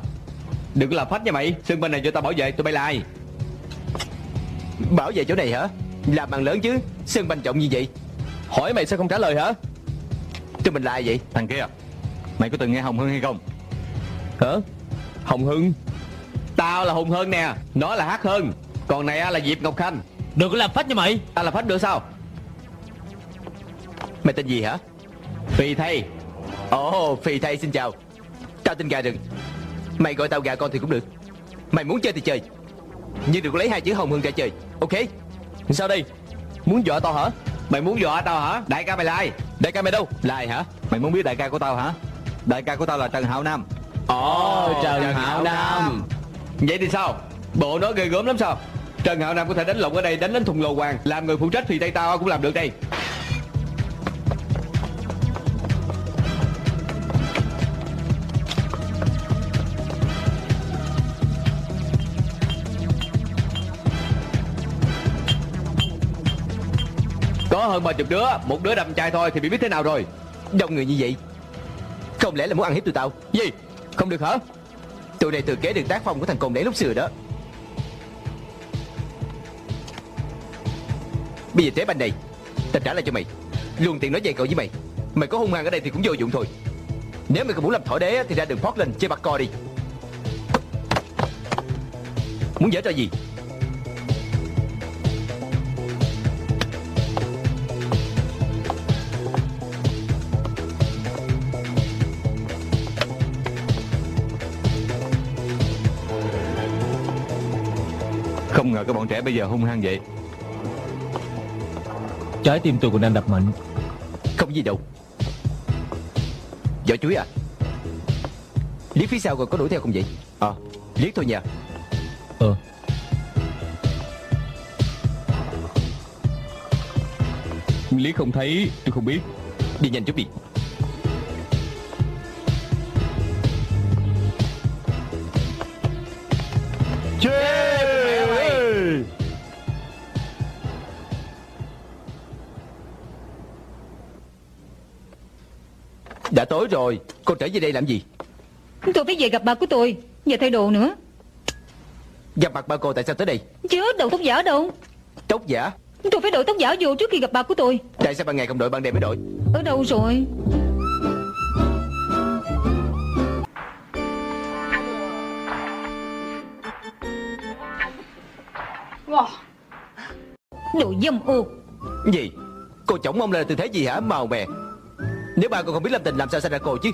D: Đừng có làm phách nha mày. Sân banh này cho tao bảo vệ tụi bay là ai
B: Bảo vệ chỗ này hả? Làm bằng lớn chứ. Sân banh trọng như vậy.
A: Hỏi mày sao không trả lời hả?
B: Tụi mình là ai vậy.
D: Thằng kia Mày có từng nghe Hồng Hưng hay không?
A: Hả? Hồng Hưng. Tao là Hùng Hân nè, nó là Hắc Hân, còn này là Diệp Ngọc Khanh.
E: Đừng có làm phách như mày.
A: Ta là phách được sao?
B: Mày tên gì hả?
A: Phi thay.
B: Ồ Phi thay xin chào. Tao tên gà rừng. Mày gọi tao gà con thì cũng được. Mày muốn chơi thì chơi. Nhưng đừng có lấy hai chữ hồng hưng ra chơi. Ok?
A: Sao đây? Muốn dọa tao hả?
D: Mày muốn dọa tao hả? Đại ca mày là ai?
A: Đại ca mày đâu?
B: Là ai hả?
D: Mày muốn biết đại ca của tao hả? Đại ca của tao là Trần Hạo Nam.
A: Ồ,
B: Trần Hạo Nam.
A: Vậy thì sao? Bộ nó ghê gớm lắm sao? Trần Hạo Nam có thể đánh lộn ở đây, đánh đến thùng lồ hoàng. Làm người phụ trách thì tay tao cũng làm được đây hơn ba chục đứa, một đứa đâm chai thôi thì bị biết thế nào rồi?
B: Đông người như vậy Không lẽ là muốn ăn hiếp tụi tao?
A: Gì? Không được hả?
B: Tụi này thừa kế được tác phong của thằng cồn đẻ lúc xưa đó. Bây giờ thế banh này Tao trả lại cho mày. Luôn tiện nói dạy cậu với mày. Mày có hung hăng ở đây thì cũng vô dụng thôi. Nếu mày còn muốn làm thỏ đế thì ra đường Portland chơi bắt co đi. Muốn dở trò gì
D: Không ngờ các bọn trẻ bây giờ hung hăng vậy.
E: Trái tim tôi còn đang đập mạnh.
B: Không gì đâu. Vỏ chuối à. Liếc phía sau rồi có đuổi theo không vậy? Ờ Liếc thôi nha.
E: Ờ.
A: Lý không thấy, tôi không biết.
B: Đi nhanh chút đi Đã tối rồi. Con trở về đây làm gì?
F: Tôi phải về gặp bà của tôi Và thay đồ nữa.
B: Gặp mặt ba cô tại sao tới đây?
F: Chứ đầu tóc giả đâu?
B: Tóc giả?
F: Tôi phải đội tóc giả vô trước khi gặp bà của tôi.
B: Tại sao ban ngày không đội ban đêm mới đội
F: Ở đâu rồi? Đồ dâm ô.
B: Gì? Cô chổng mong lên là tư thế gì hả? Màu mè Nếu ba cô không biết làm tình làm sao sinh ra cô chứ?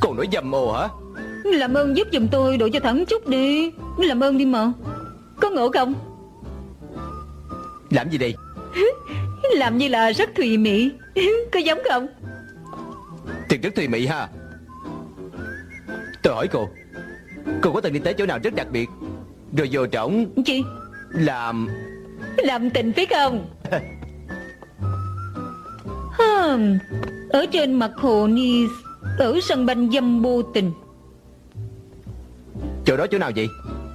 B: Cô nói dầm ồ hả?
F: Làm ơn giúp giùm tôi đội cho thẳng chút đi. Làm ơn đi mà. Có ngộ không?
B: Làm gì đây? [LAUGHS]
F: Làm như là rất thùy mị. [LAUGHS] Có giống không?
B: Thiệt rất thùy mị ha. Tôi hỏi cô Cô có từng đi tới chỗ nào rất đặc biệt? Rồi vô trỏng
F: Chị
B: Làm
F: Làm tình phải không [LAUGHS] Hừm, Ở trên mặt hồ Nice Ở sân banh dâm vô tình.
B: Chỗ đó chỗ nào vậy?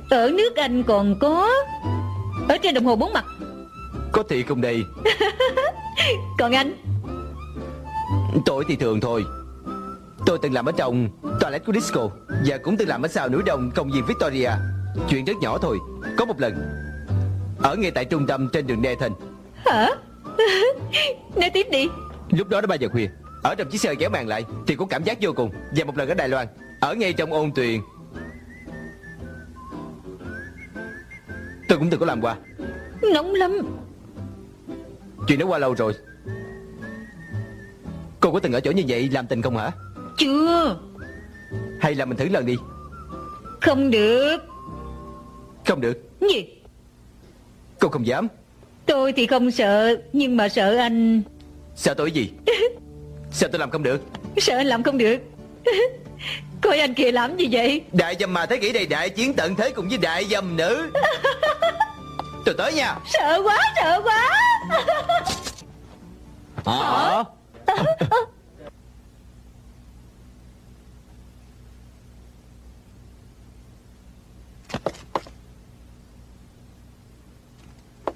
F: Ở nước Anh còn có. Ở trên đồng hồ bốn mặt.
B: Có thị không đây. [LAUGHS]
F: Còn anh?
B: Tôi thì thường thôi. Tôi từng làm ở trong Toilet của disco Và cũng từng làm ở sau núi đông công viên Victoria. Chuyện rất nhỏ thôi Có một lần. Ở ngay tại trung tâm trên đường Nathan.
F: Hả? [LAUGHS] Nói tiếp đi
B: Lúc đó đã 3 giờ khuya Ở trong chiếc xe kéo màn lại Thì có cảm giác vô cùng Và một lần ở Đài Loan Ở ngay trong ôn tuyền. Tôi cũng từng có làm qua.
F: Nóng lắm.
B: Chuyện đó qua lâu rồi. Cô có từng ở chỗ như vậy làm tình không hả?
F: Chưa.
B: Hay là mình thử lần đi?
F: Không được.
B: Không được.
F: Gì?
B: Cô không dám.
F: Tôi thì không sợ Nhưng mà sợ anh
B: Sợ tôi gì? [LAUGHS] Sợ tôi làm không được.
F: Sợ anh làm không được. [LAUGHS] Coi anh kìa làm gì vậy?
B: Đại dâm mà thế kỷ này đại chiến tận thế cùng với đại dâm nữ. [LAUGHS] Tôi tới nha.
F: Sợ quá sợ quá.
A: Hả?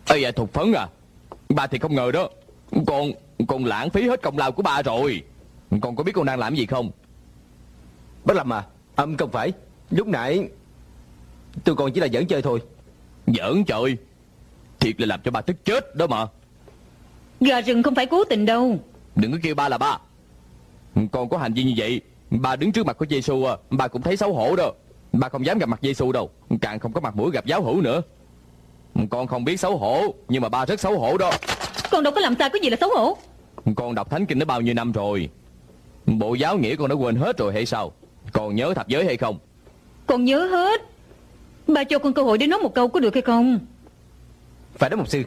A: Ê à thục phấn à. Bà thì không ngờ đó. Con con lãng phí hết công lao của bà rồi. Con có biết con đang làm gì không?
B: Bác Lâm à Âm không phải. Lúc nãy Tôi còn chỉ là giỡn chơi thôi.
A: Giỡn trời Thiệt là làm cho bà tức chết đó mà.
F: Gà rừng không phải cố tình đâu.
A: Đừng có kêu ba là ba. Con có hành vi như vậy Bà đứng trước mặt của Giêsu à Bà cũng thấy xấu hổ đó. Bà không dám gặp mặt Giêsu đâu Càng không có mặt mũi gặp giáo hữu nữa. Con không biết xấu hổ Nhưng mà ba rất xấu hổ đó
F: Con đâu có làm sai có gì là xấu hổ.
A: Con đọc thánh kinh đã bao nhiêu năm rồi? Bộ giáo nghĩa con đã quên hết rồi hay sao? Còn nhớ thập giới hay không?
F: Con nhớ hết. Ba cho con cơ hội để nói một câu có được hay không?
B: Phải đó mục sư.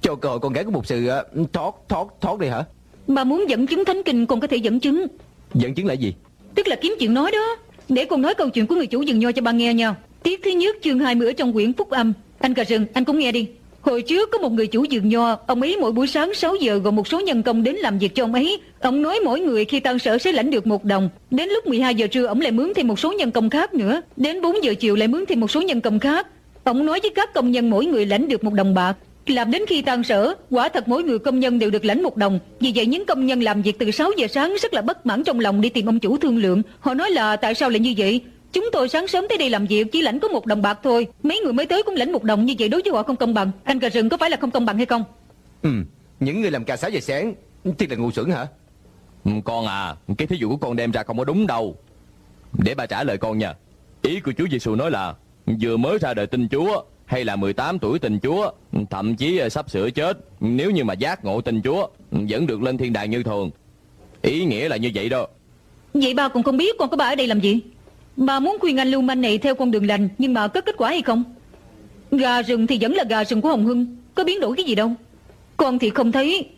B: Cho cơ hội con gái của mục sư uh, thoát thoát thoát đi hả?
F: Ba muốn dẫn chứng thánh kinh con có thể dẫn chứng.
B: Dẫn chứng là gì?
F: Tức là kiếm chuyện nói đó. Để con nói câu chuyện của người chủ rừng nho cho ba nghe nha. Tiết thứ nhất chương 20 ở trong quyển Phúc Âm. Anh cà rừng anh cũng nghe đi Hồi trước có một người chủ vườn nho, ông ấy mỗi buổi sáng 6 giờ gọi một số nhân công đến làm việc cho ông ấy. Ông nói mỗi người khi tan sở sẽ lãnh được một đồng. Đến lúc 12 giờ trưa ông lại mướn thêm một số nhân công khác nữa. Đến 4 giờ chiều lại mướn thêm một số nhân công khác. Ông nói với các công nhân mỗi người lãnh được một đồng bạc. Làm đến khi tan sở, quả thật mỗi người công nhân đều được lãnh một đồng. Vì vậy những công nhân làm việc từ 6 giờ sáng rất là bất mãn trong lòng đi tìm ông chủ thương lượng. Họ nói là tại sao lại như vậy? Chúng tôi sáng sớm tới đây làm việc chỉ lãnh có một đồng bạc thôi. Mấy người mới tới cũng lãnh một đồng như vậy đối với họ không công bằng. Anh cà rừng có phải là không công bằng hay không?
B: Ừ Những người làm ca 6 giờ sáng Thì là ngu xuẩn hả
A: Ừ, Con à Cái thí dụ của con đem ra không có đúng đâu Để bà trả lời con nha Ý của Chúa Giêsu nói là Vừa mới ra đời tin Chúa Hay là 18 tuổi tin Chúa Thậm chí à, sắp sửa chết Nếu như mà giác ngộ tin Chúa Vẫn được lên thiên đàng như thường Ý nghĩa là như vậy đó
F: Vậy ba cũng không biết con có ba ở đây làm gì Bà muốn khuyên anh lưu manh này theo con đường lành Nhưng mà có kết quả hay không? Gà rừng thì vẫn là gà rừng của Hồng Hưng Có biến đổi cái gì đâu. Con thì không thấy.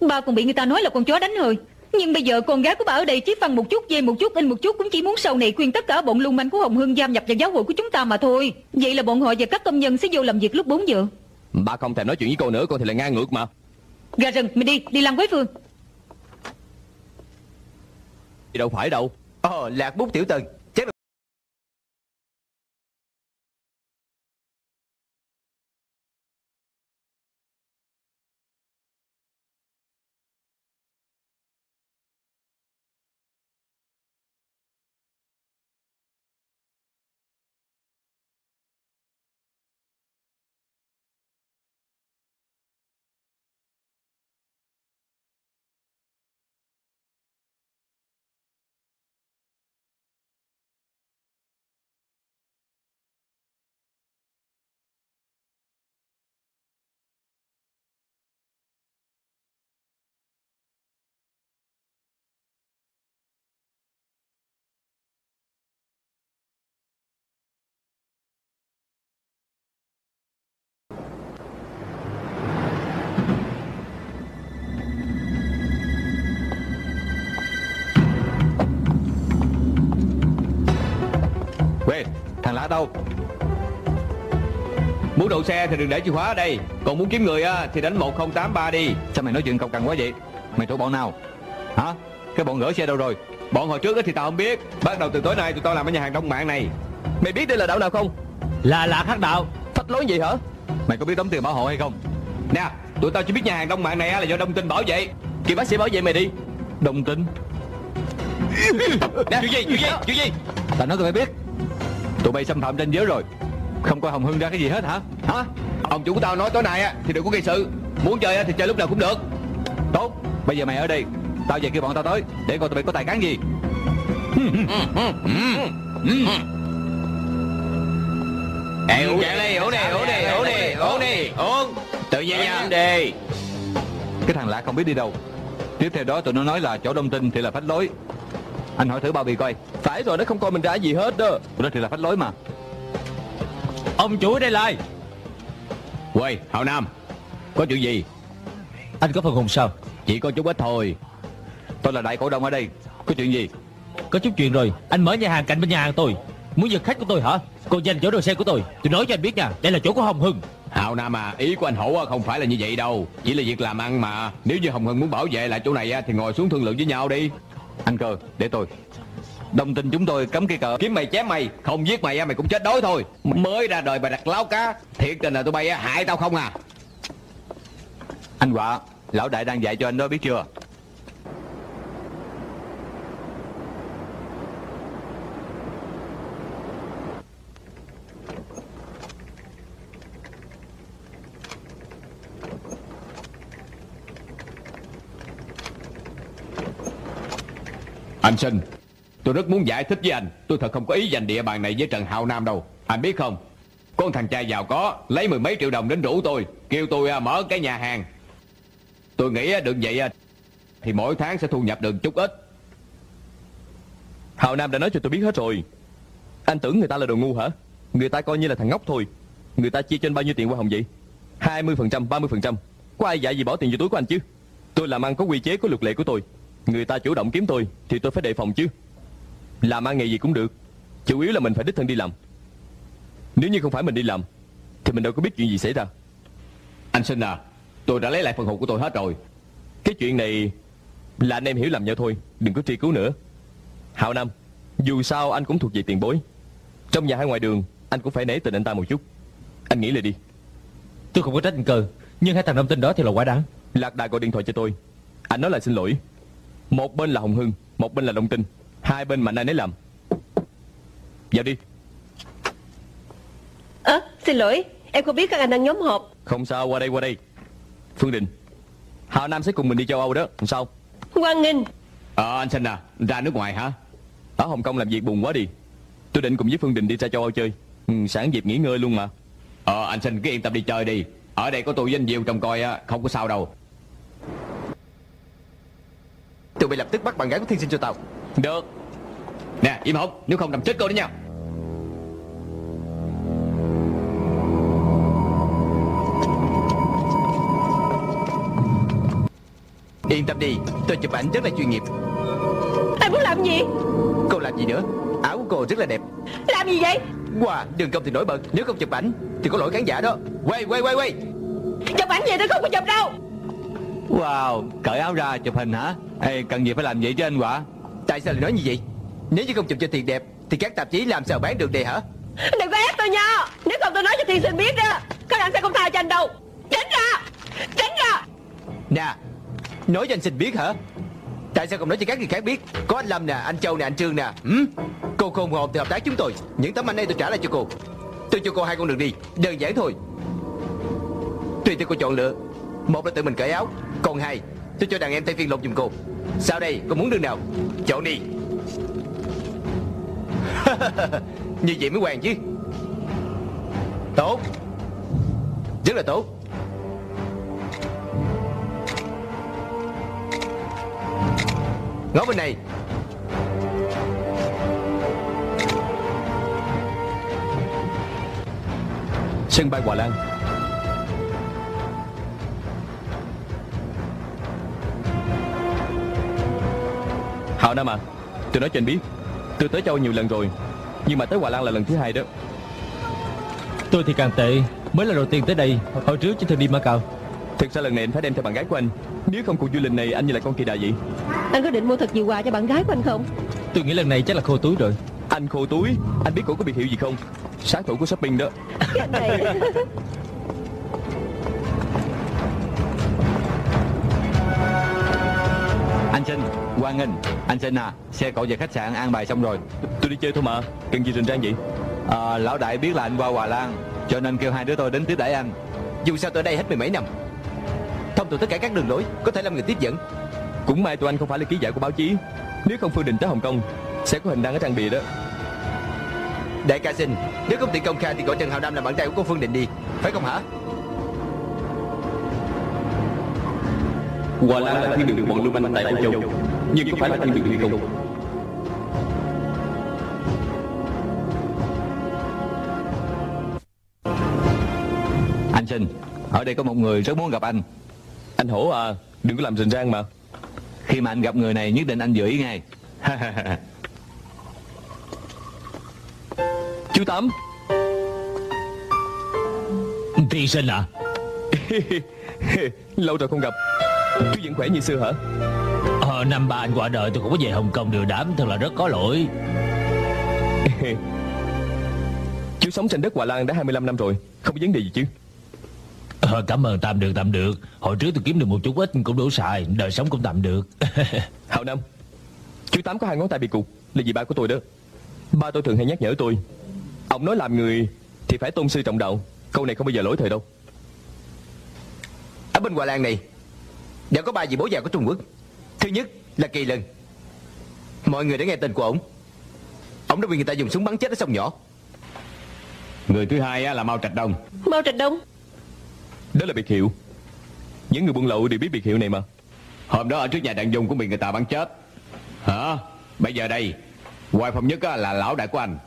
F: Ba còn bị người ta nói là con chó đánh hơi. Nhưng bây giờ con gái của bà ở đây chỉ phân một chút Dây một chút, in một chút Cũng chỉ muốn sau này khuyên tất cả bọn lưu manh của Hồng Hưng Giam nhập vào giáo hội của chúng ta mà thôi. Vậy là bọn họ và các công nhân sẽ vô làm việc lúc 4 giờ.
A: Bà không thèm nói chuyện với con nữa Con thì là ngang ngược mà.
F: Gà rừng, mày đi, đi làm với Phương.
A: Đâu phải đâu.
B: Ồ lạc bút tiểu tần
H: thằng lạ đâu? Muốn đậu xe thì đừng để chìa khóa ở đây. Còn muốn kiếm người á thì đánh 1083 đi. Sao mày nói chuyện cọc cằn quá vậy? Mày thuộc bọn nào? Hả? Cái bọn gửi xe đâu rồi? Bọn hồi trước á thì tao không biết. Bắt đầu từ tối nay tụi tao làm ở nhà hàng đông mạng này.
A: Mày biết đây là đạo nào không?
E: Là lạc hắc đạo.
A: Phách lối gì hả?
H: Mày có biết đóng tiền bảo hộ hay không?
B: Nè Tụi tao chỉ biết nhà hàng đông mạng này là do đông tin bảo vệ.
A: Kêu bác sĩ bảo vệ mày đi.
H: Đồng tính
B: Nè chuyện gì? Chuyện gì? Chuyện gì?
H: Ta nói tụi bay biết Tụi bay xâm phạm ranh giới rồi. Không coi Hồng Hưng ra cái gì hết hả? Hả?
B: Ông chủ của tao nói tối nay á Thì đừng có gây sự. Muốn chơi á thì chơi lúc nào cũng được.
H: Tốt Bây giờ mày ở đây. Tao về kêu bọn tao tới Để coi tụi bay có tài cán gì.
B: Ê uống chạy đi uống đi uống đi uống đi uống. Đi uống Tự nhiên nha. Đi.
H: Cái thằng lạ không biết đi đâu. Tiếp theo đó tụi nó nói là chỗ đông tin thì là phách lối Anh hỏi thử bao bì coi.
A: Phải rồi nó không coi mình ra gì hết đó.
H: Nó thì là phách lối mà.
E: Ông chủ đây lại.
A: Quay Hào Nam. Có chuyện gì?
E: Anh có phần hùng sao?
A: Chỉ có chút ít thôi.
H: Tôi là đại cổ đông ở đây. Có chuyện gì?
E: Có chút chuyện rồi. Anh mở nhà hàng cạnh bên nhà hàng tôi. Muốn giật khách của tôi hả? Còn giành chỗ đồ xe của tôi. Tôi nói cho anh biết nha. Đây là chỗ của Hồng Hưng.
A: Hào Nam à Ý của anh Hổ á, không phải là như vậy đâu. Chỉ là việc làm ăn mà. Nếu như Hồng Hưng muốn bảo vệ lại chỗ này á, Thì ngồi xuống thương lượng với nhau đi
H: anh cơ, để tôi. Đồng tình chúng tôi cấm cây cờ.
B: Kiếm mày, chém mày. Không giết mày á, mày cũng chết đói thôi. Mới ra đời mày đặt láo cá. Thiệt tình là tụi bay á, hại tao không à.
H: Anh Họa Lão đại đang dạy cho anh đó biết chưa?
A: Anh Sinh Tôi rất muốn giải thích với anh. Tôi thật không có ý giành địa bàn này với Trần Hạo Nam đâu. Anh biết không? Con thằng trai giàu có Lấy mười mấy triệu đồng đến rủ tôi Kêu tôi à, mở cái nhà hàng. Tôi nghĩ à, được vậy à, Thì mỗi tháng sẽ thu nhập được chút ít. Hào Nam đã nói cho tôi biết hết rồi. Anh tưởng người ta là đồ ngu hả? Người ta coi như là thằng ngốc thôi. Người ta chia trên bao nhiêu tiền qua hồng vậy? 20%, 30% Có ai dạy gì bỏ tiền vô túi của anh chứ? Tôi làm ăn có quy chế có luật lệ của tôi. Người ta chủ động kiếm tôi Thì tôi phải đề phòng chứ. Làm ăn nghề gì cũng được Chủ yếu là mình phải đích thân đi làm. Nếu như không phải mình đi làm Thì mình đâu có biết chuyện gì xảy ra. Anh Sinh à Tôi đã lấy lại phần hồn của tôi hết rồi. Cái chuyện này Là anh em hiểu lầm nhau thôi Đừng có truy cứu nữa. Hạo Nam Dù sao anh cũng thuộc về tiền bối. Trong nhà hay ngoài đường Anh cũng phải nể tình anh ta một chút. Anh nghĩ lại đi.
E: Tôi không có trách anh cơ Nhưng hai thằng đông tin đó thì là quá đáng.
A: Lạc Đà gọi điện thoại cho tôi. Anh nói là xin lỗi Một bên là Hồng Hưng Một bên là Đông Tinh. Hai bên mạnh ai nấy làm. Vào đi.
G: Ơ xin lỗi Em không biết các anh đang nhóm họp.
A: Không sao qua đây qua đây. Phương Đình Hào Nam sẽ cùng mình đi châu Âu đó Làm sao?
G: Quang Nghinh
A: Ờ anh Sinh à Ra nước ngoài hả? Ở Hồng Kông làm việc buồn quá đi. Tôi định cùng với Phương Đình đi ra châu Âu chơi. Ừ, Sáng dịp nghỉ ngơi luôn mà. Ờ anh Sinh cứ yên tâm đi chơi đi. Ở đây có tôi với anh Diêu trông coi á Không có sao đâu
B: Tụi bay lập tức bắt bạn gái của thiên sinh cho tao
A: Được. Nè im họng Nếu không nằm chết cô đó nha.
B: Yên tâm đi Tôi chụp ảnh rất là chuyên nghiệp.
G: Anh muốn làm gì?
B: Cô làm gì nữa? Áo của cô rất là đẹp.
G: Làm gì vậy?
B: Wow đường công thì nổi bật Nếu không chụp ảnh Thì có lỗi khán giả đó. Quay quay quay quay.
G: Chụp ảnh gì tôi không có chụp đâu.
H: Wow Cởi áo ra chụp hình hả Ê cần gì phải làm vậy chứ anh Họa
B: Tại sao lại nói như vậy? Nếu như không chụp cho thiệt đẹp Thì các tạp chí làm sao bán được đây hả?
G: Đừng có ép tôi nha. Nếu không tôi nói cho thiên sinh biết đó Các anh sẽ không tha cho anh đâu. Tránh ra Tránh ra.
B: Nè Nói cho anh xin biết hả? Tại sao không nói cho các người khác biết? Có anh Lâm nè, anh Châu nè, anh Trương nè. Ừ? Cô khôn hồn thì hợp tác chúng tôi. Những tấm ảnh này tôi trả lại cho cô. Tôi cho cô hai con đường đi. Đơn giản thôi. Tùy theo cô chọn lựa Một là tự mình cởi áo Còn hai Tôi cho đàn em thay phiên lột giùm cô. Sao đây, cô muốn đường nào? Chọn đi. [LAUGHS] Như vậy mới hoàng chứ. Tốt. Rất là tốt. Ngó bên này.
A: Sân bay Hòa Lan. Hạo Nam à Tôi nói cho anh biết. Tôi tới châu Âu nhiều lần rồi Nhưng mà tới Hòa Lan là lần thứ hai đó.
E: Tôi thì càng tệ. Mới là đầu tiên tới đây. Hồi trước chỉ thường đi Macau.
A: Thực ra lần này anh phải đem theo bạn gái của anh. Nếu không cuộc du lịch này anh như là con kỳ đà vậy.
G: Anh có định mua thật nhiều quà cho bạn gái của anh không?
E: Tôi nghĩ lần này chắc là khô túi rồi.
A: Anh khô túi? Anh biết cổ có biệt hiệu gì không? Sát thủ của shopping đó.
G: Cái này.
H: Anh Sinh, Quang Nghinh Anh Sinh à, xe cậu về khách sạn an bài xong rồi.
A: Tôi đi chơi thôi mà Cần gì rình rang vậy?
H: À, Lão đại biết là anh qua Hòa Lan Cho nên kêu hai đứa tôi đến tiếp đãi anh.
B: Dù sao tôi ở đây hết mười mấy năm Thông thuộc tất cả các đường lối Có thể làm người tiếp dẫn.
A: Cũng may tụi anh không phải là ký giả của báo chí. Nếu không Phương Đình tới Hồng Kông Sẽ có hình đăng ở trang bìa đó.
B: Đại ca xin Nếu không tiện công khai thì gọi Trần Hào Nam làm bạn trai của cô Phương Định đi. Phải không hả?
D: Hòa Lan là thiên đường bọn lưu manh tại Âu Châu Nhưng có phải là thiên đường hay không
H: Anh Sinh, ở đây có một người rất muốn gặp anh.
A: Anh Hổ à Đừng có làm rình rang mà.
H: Khi mà anh gặp người này nhất định anh giữ ý ngay. [LAUGHS]
A: Chú Tám.
E: Tiên sinh à? [LAUGHS]
A: Lâu rồi không gặp. Chú vẫn khỏe như xưa hả
E: ờ, Năm ba anh qua đời tôi cũng có về Hồng Kông điều đám Thật là rất có lỗi. [LAUGHS]
A: Chú sống trên đất Hòa Lan đã 25 năm rồi Không có vấn đề gì chứ?
E: Ờ, Cảm ơn tạm được tạm được. Hồi trước tôi kiếm được một chút ít cũng đủ xài Đời sống cũng tạm được. [LAUGHS]
A: Hạo Nam Chú Tám có hai ngón tay bị cụt Là vì ba của tôi đó. Ba tôi thường hay nhắc nhở tôi Ông nói làm người thì phải tôn sư trọng đạo Câu này không bao giờ lỗi thời đâu.
B: Ở bên Hòa Lan này Đã có ba vị bố già của Trung Quốc Thứ nhất là Kỳ Lân. Mọi người đã nghe tên của ông Ông đã bị người ta dùng súng bắn chết ở sông nhỏ.
H: Người thứ hai á, là Mao Trạch Đông.
G: Mao Trạch Đông.
A: Đó là biệt hiệu. Những người buôn lậu đều biết biệt hiệu này mà.
H: Hôm đó ở trước nhà đàn dung cũng bị người ta bắn chết. Hả? Bây giờ đây Hoài phong nhất á, là lão đại của anh.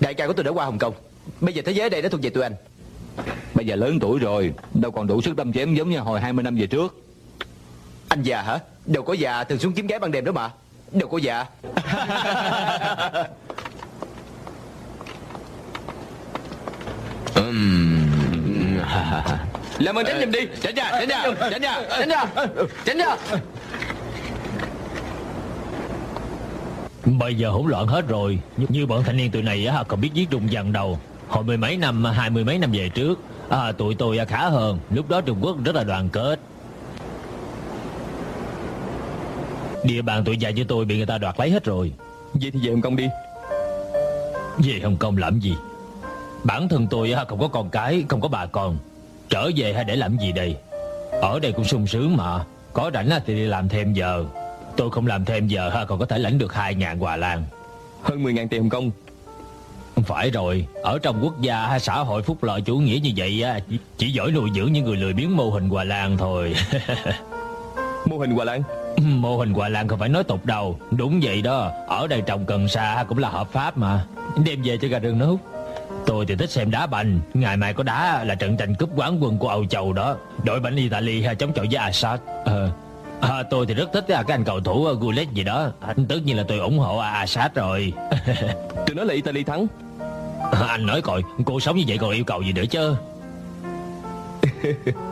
B: Đại ca của tôi đã qua Hồng Kông. Bây giờ thế giới đây đã thuộc về tụi anh.
H: Bây giờ lớn tuổi rồi Đâu còn đủ sức đâm chém giống như hồi 20 năm về trước
B: Anh già hả? Đâu có già thường xuống kiếm gái ban đêm đó mà. Đâu có già. [LAUGHS]
A: Làm ơn tránh giùm đi. Tránh ra, tránh ra, tránh ra, tránh ra. Tránh ra.
E: Bây giờ hỗn loạn hết rồi. Như bọn thanh niên tụi này á, còn biết viết trùng văn đầu. Hồi mười mấy năm, hai mươi mấy năm về trước à, Tụi tôi á, khá hơn. Lúc đó Trung Quốc rất là đoàn kết Địa bàn tụi già như tôi bị người ta đoạt lấy hết rồi.
A: Vậy thì về Hồng Kông đi.
E: Về Hồng Kông làm gì? Bản thân tôi á, không có con cái Không có bà con. Trở về hay để làm gì đây? Ở đây cũng sung sướng mà. Có rảnh á thì đi làm thêm giờ. Tôi không làm thêm giờ ha còn có thể lãnh được hai ngàn Hòa Lan.
A: Hơn 10.000 tiền Hồng Kông.
E: Phải rồi. Ở trong quốc gia hay xã hội phúc lợi chủ nghĩa như vậy á chỉ, chỉ giỏi nuôi dưỡng những người lười biếng mô hình Hòa Lan thôi. [LAUGHS]
A: Mô hình Hòa Lan [LAUGHS]
E: Mô hình Hòa Lan không phải nói tục đâu. Đúng vậy đó. Ở đây trồng cần sa cũng là hợp pháp mà. Đem về cho gà rừng nó hút. Tôi thì thích xem đá banh. Ngày mai có đá là trận tranh cúp quán quân của Âu Châu đó. Đội banh Italy chống chọi với Assad. Ờ. À, tôi thì rất thích à, cái anh cầu thủ uh, Gullit gì đó. À, Tất nhiên là tôi ủng hộ Assad rồi. [LAUGHS]
A: Tôi nói là Italy thắng.
E: À, Anh nói coi Cô sống như vậy còn yêu cầu gì nữa chứ [LAUGHS]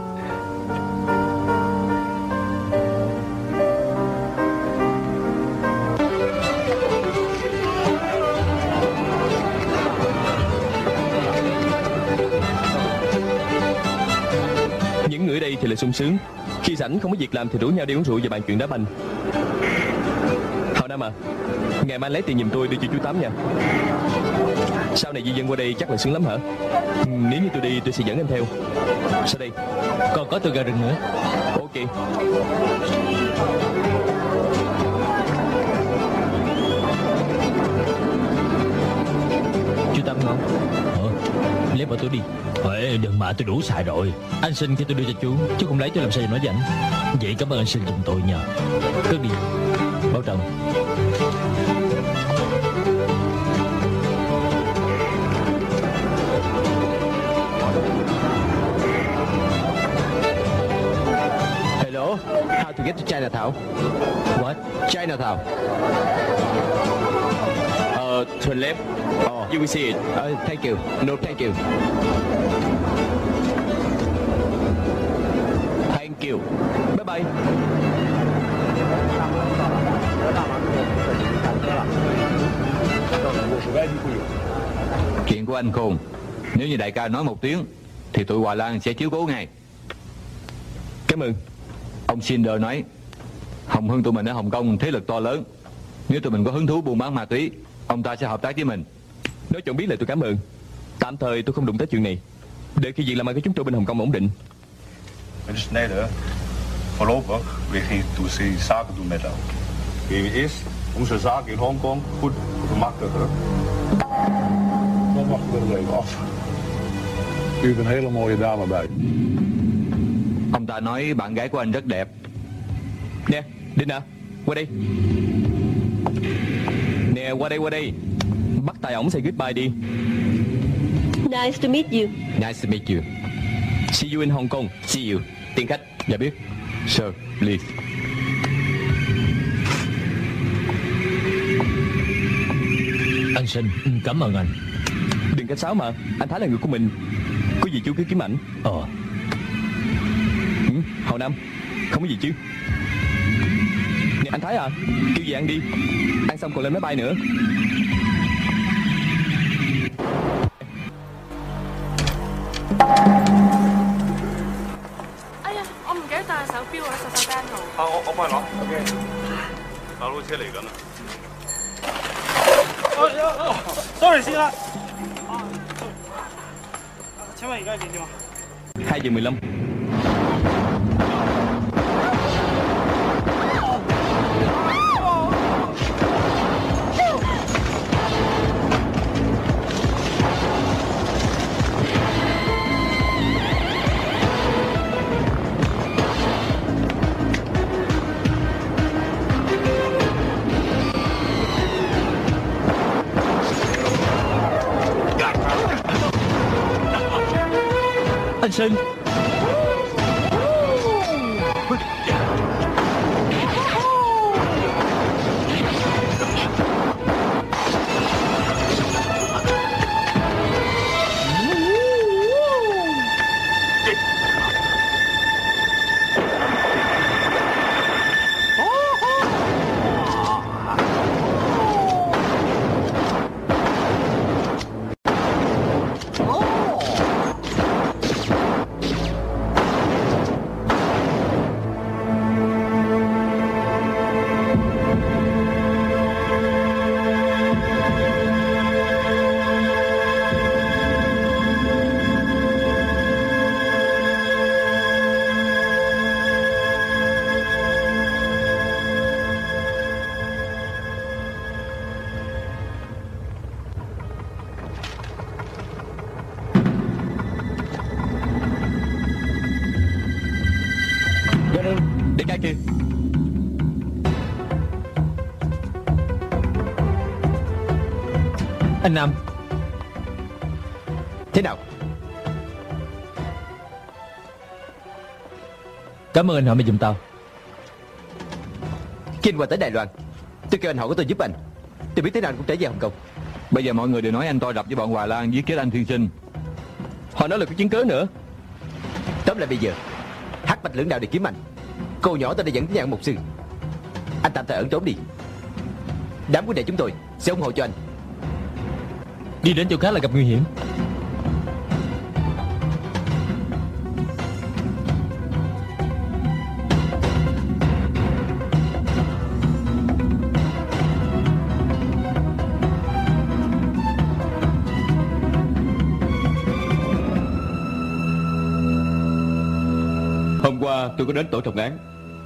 A: sung sướng. Khi rảnh không có việc làm thì rủ nhau đi uống rượu và bàn chuyện đá banh. Hào Nam à Ngày mai lấy tiền giùm tôi đưa cho chú Tám nha. Sau này di dân qua đây chắc là sướng lắm hả? Ừ, Nếu như tôi đi tôi sẽ dẫn anh theo. Sao đây.
E: Còn có tôi gà rừng nữa.
A: Ok.
E: Chú Tâm ngon Ờ Lấy bỏ tôi đi. Ê, đừng mà tôi đủ xài rồi. Anh xin thì tôi đưa cho chú Chứ không lấy tôi làm sao cho nó rảnh Vậy cảm ơn anh xin giùm tôi nhờ. Cất đi Bảo trọng
B: Hello How to get to Chinatown?
E: What?
B: Chinatown
A: Turn left
B: Oh
A: You will see it.
B: Uh, Thank you. No thank you.
A: Thank you. Bye bye.
H: Chuyện của anh khôn. Nếu như đại ca nói một tiếng Thì tụi Hòa Lan sẽ chiếu cố ngay.
A: Cảm ơn.
H: Ông Sinder nói Hồng Hưng tụi mình ở Hồng Kông thế lực to lớn. Nếu tụi mình có hứng thú buôn bán ma túy Ông ta sẽ hợp tác với mình
A: Nói cho ông biết là tôi cảm ơn Tạm thời tôi không đụng tới chuyện này Để khi việc làm ăn của chúng tôi bên Hồng Kông ổn định
K: Men de snijden voorlopig weer geen toezie zaken doen met jou. Wie eerst onze zaken in Hongkong goed gemakkelijker. Dan wachten we er even af. U hebt een hele mooie dame bij.
H: Ông ta nói bạn gái của anh rất đẹp
A: Nè, Đinh à, qua đây Nè, qua đây, qua đây. Bắt tay ổng say goodbye đi.
G: Nice to meet you.
A: Nice to meet you. See you in Hong Kong. See you. Tiền khách. Dạ biết.
H: Sir, please.
E: Anh sinh Cảm ơn anh.
A: Đừng cách sáo mà. Anh Thái là người của mình. Có gì chú cứ kiếm ảnh.
E: Ờ.
A: Ừ, Hậu Nam. Không có gì chứ anh Thái à Kêu gì ăn đi Ăn xong còn lên máy bay nữa
L: 哎呀，我唔记得带手表啊，实在间号。
K: 啊，我我帮你攞。OK。大佬车嚟紧啦。
M: sorry 先啦。请问而家几点啊？
A: 2 giờ 15
E: Anh Anh Nam.
B: Thế nào?
E: Cảm ơn anh họ mới giùm tao.
B: Khi anh qua tới Đài Loan Tôi kêu anh hỏi của tôi giúp anh. Tôi biết thế nào anh cũng trở về Hồng Kông.
H: Bây giờ mọi người đều nói anh to đập với bọn Hòa Lan giết chết anh Thiên Sinh.
A: Họ nói là có chứng cớ nữa.
B: Tóm lại bây giờ Hát bạch lưỡng đạo để kiếm anh. Cô nhỏ tôi đã dẫn tới nhà một sư. Anh tạm thời ẩn trốn đi. Đám của đệ chúng tôi sẽ ủng hộ cho anh
E: Đi đến chỗ khác là gặp nguy hiểm.
A: Hôm qua tôi có đến tổ trọng án.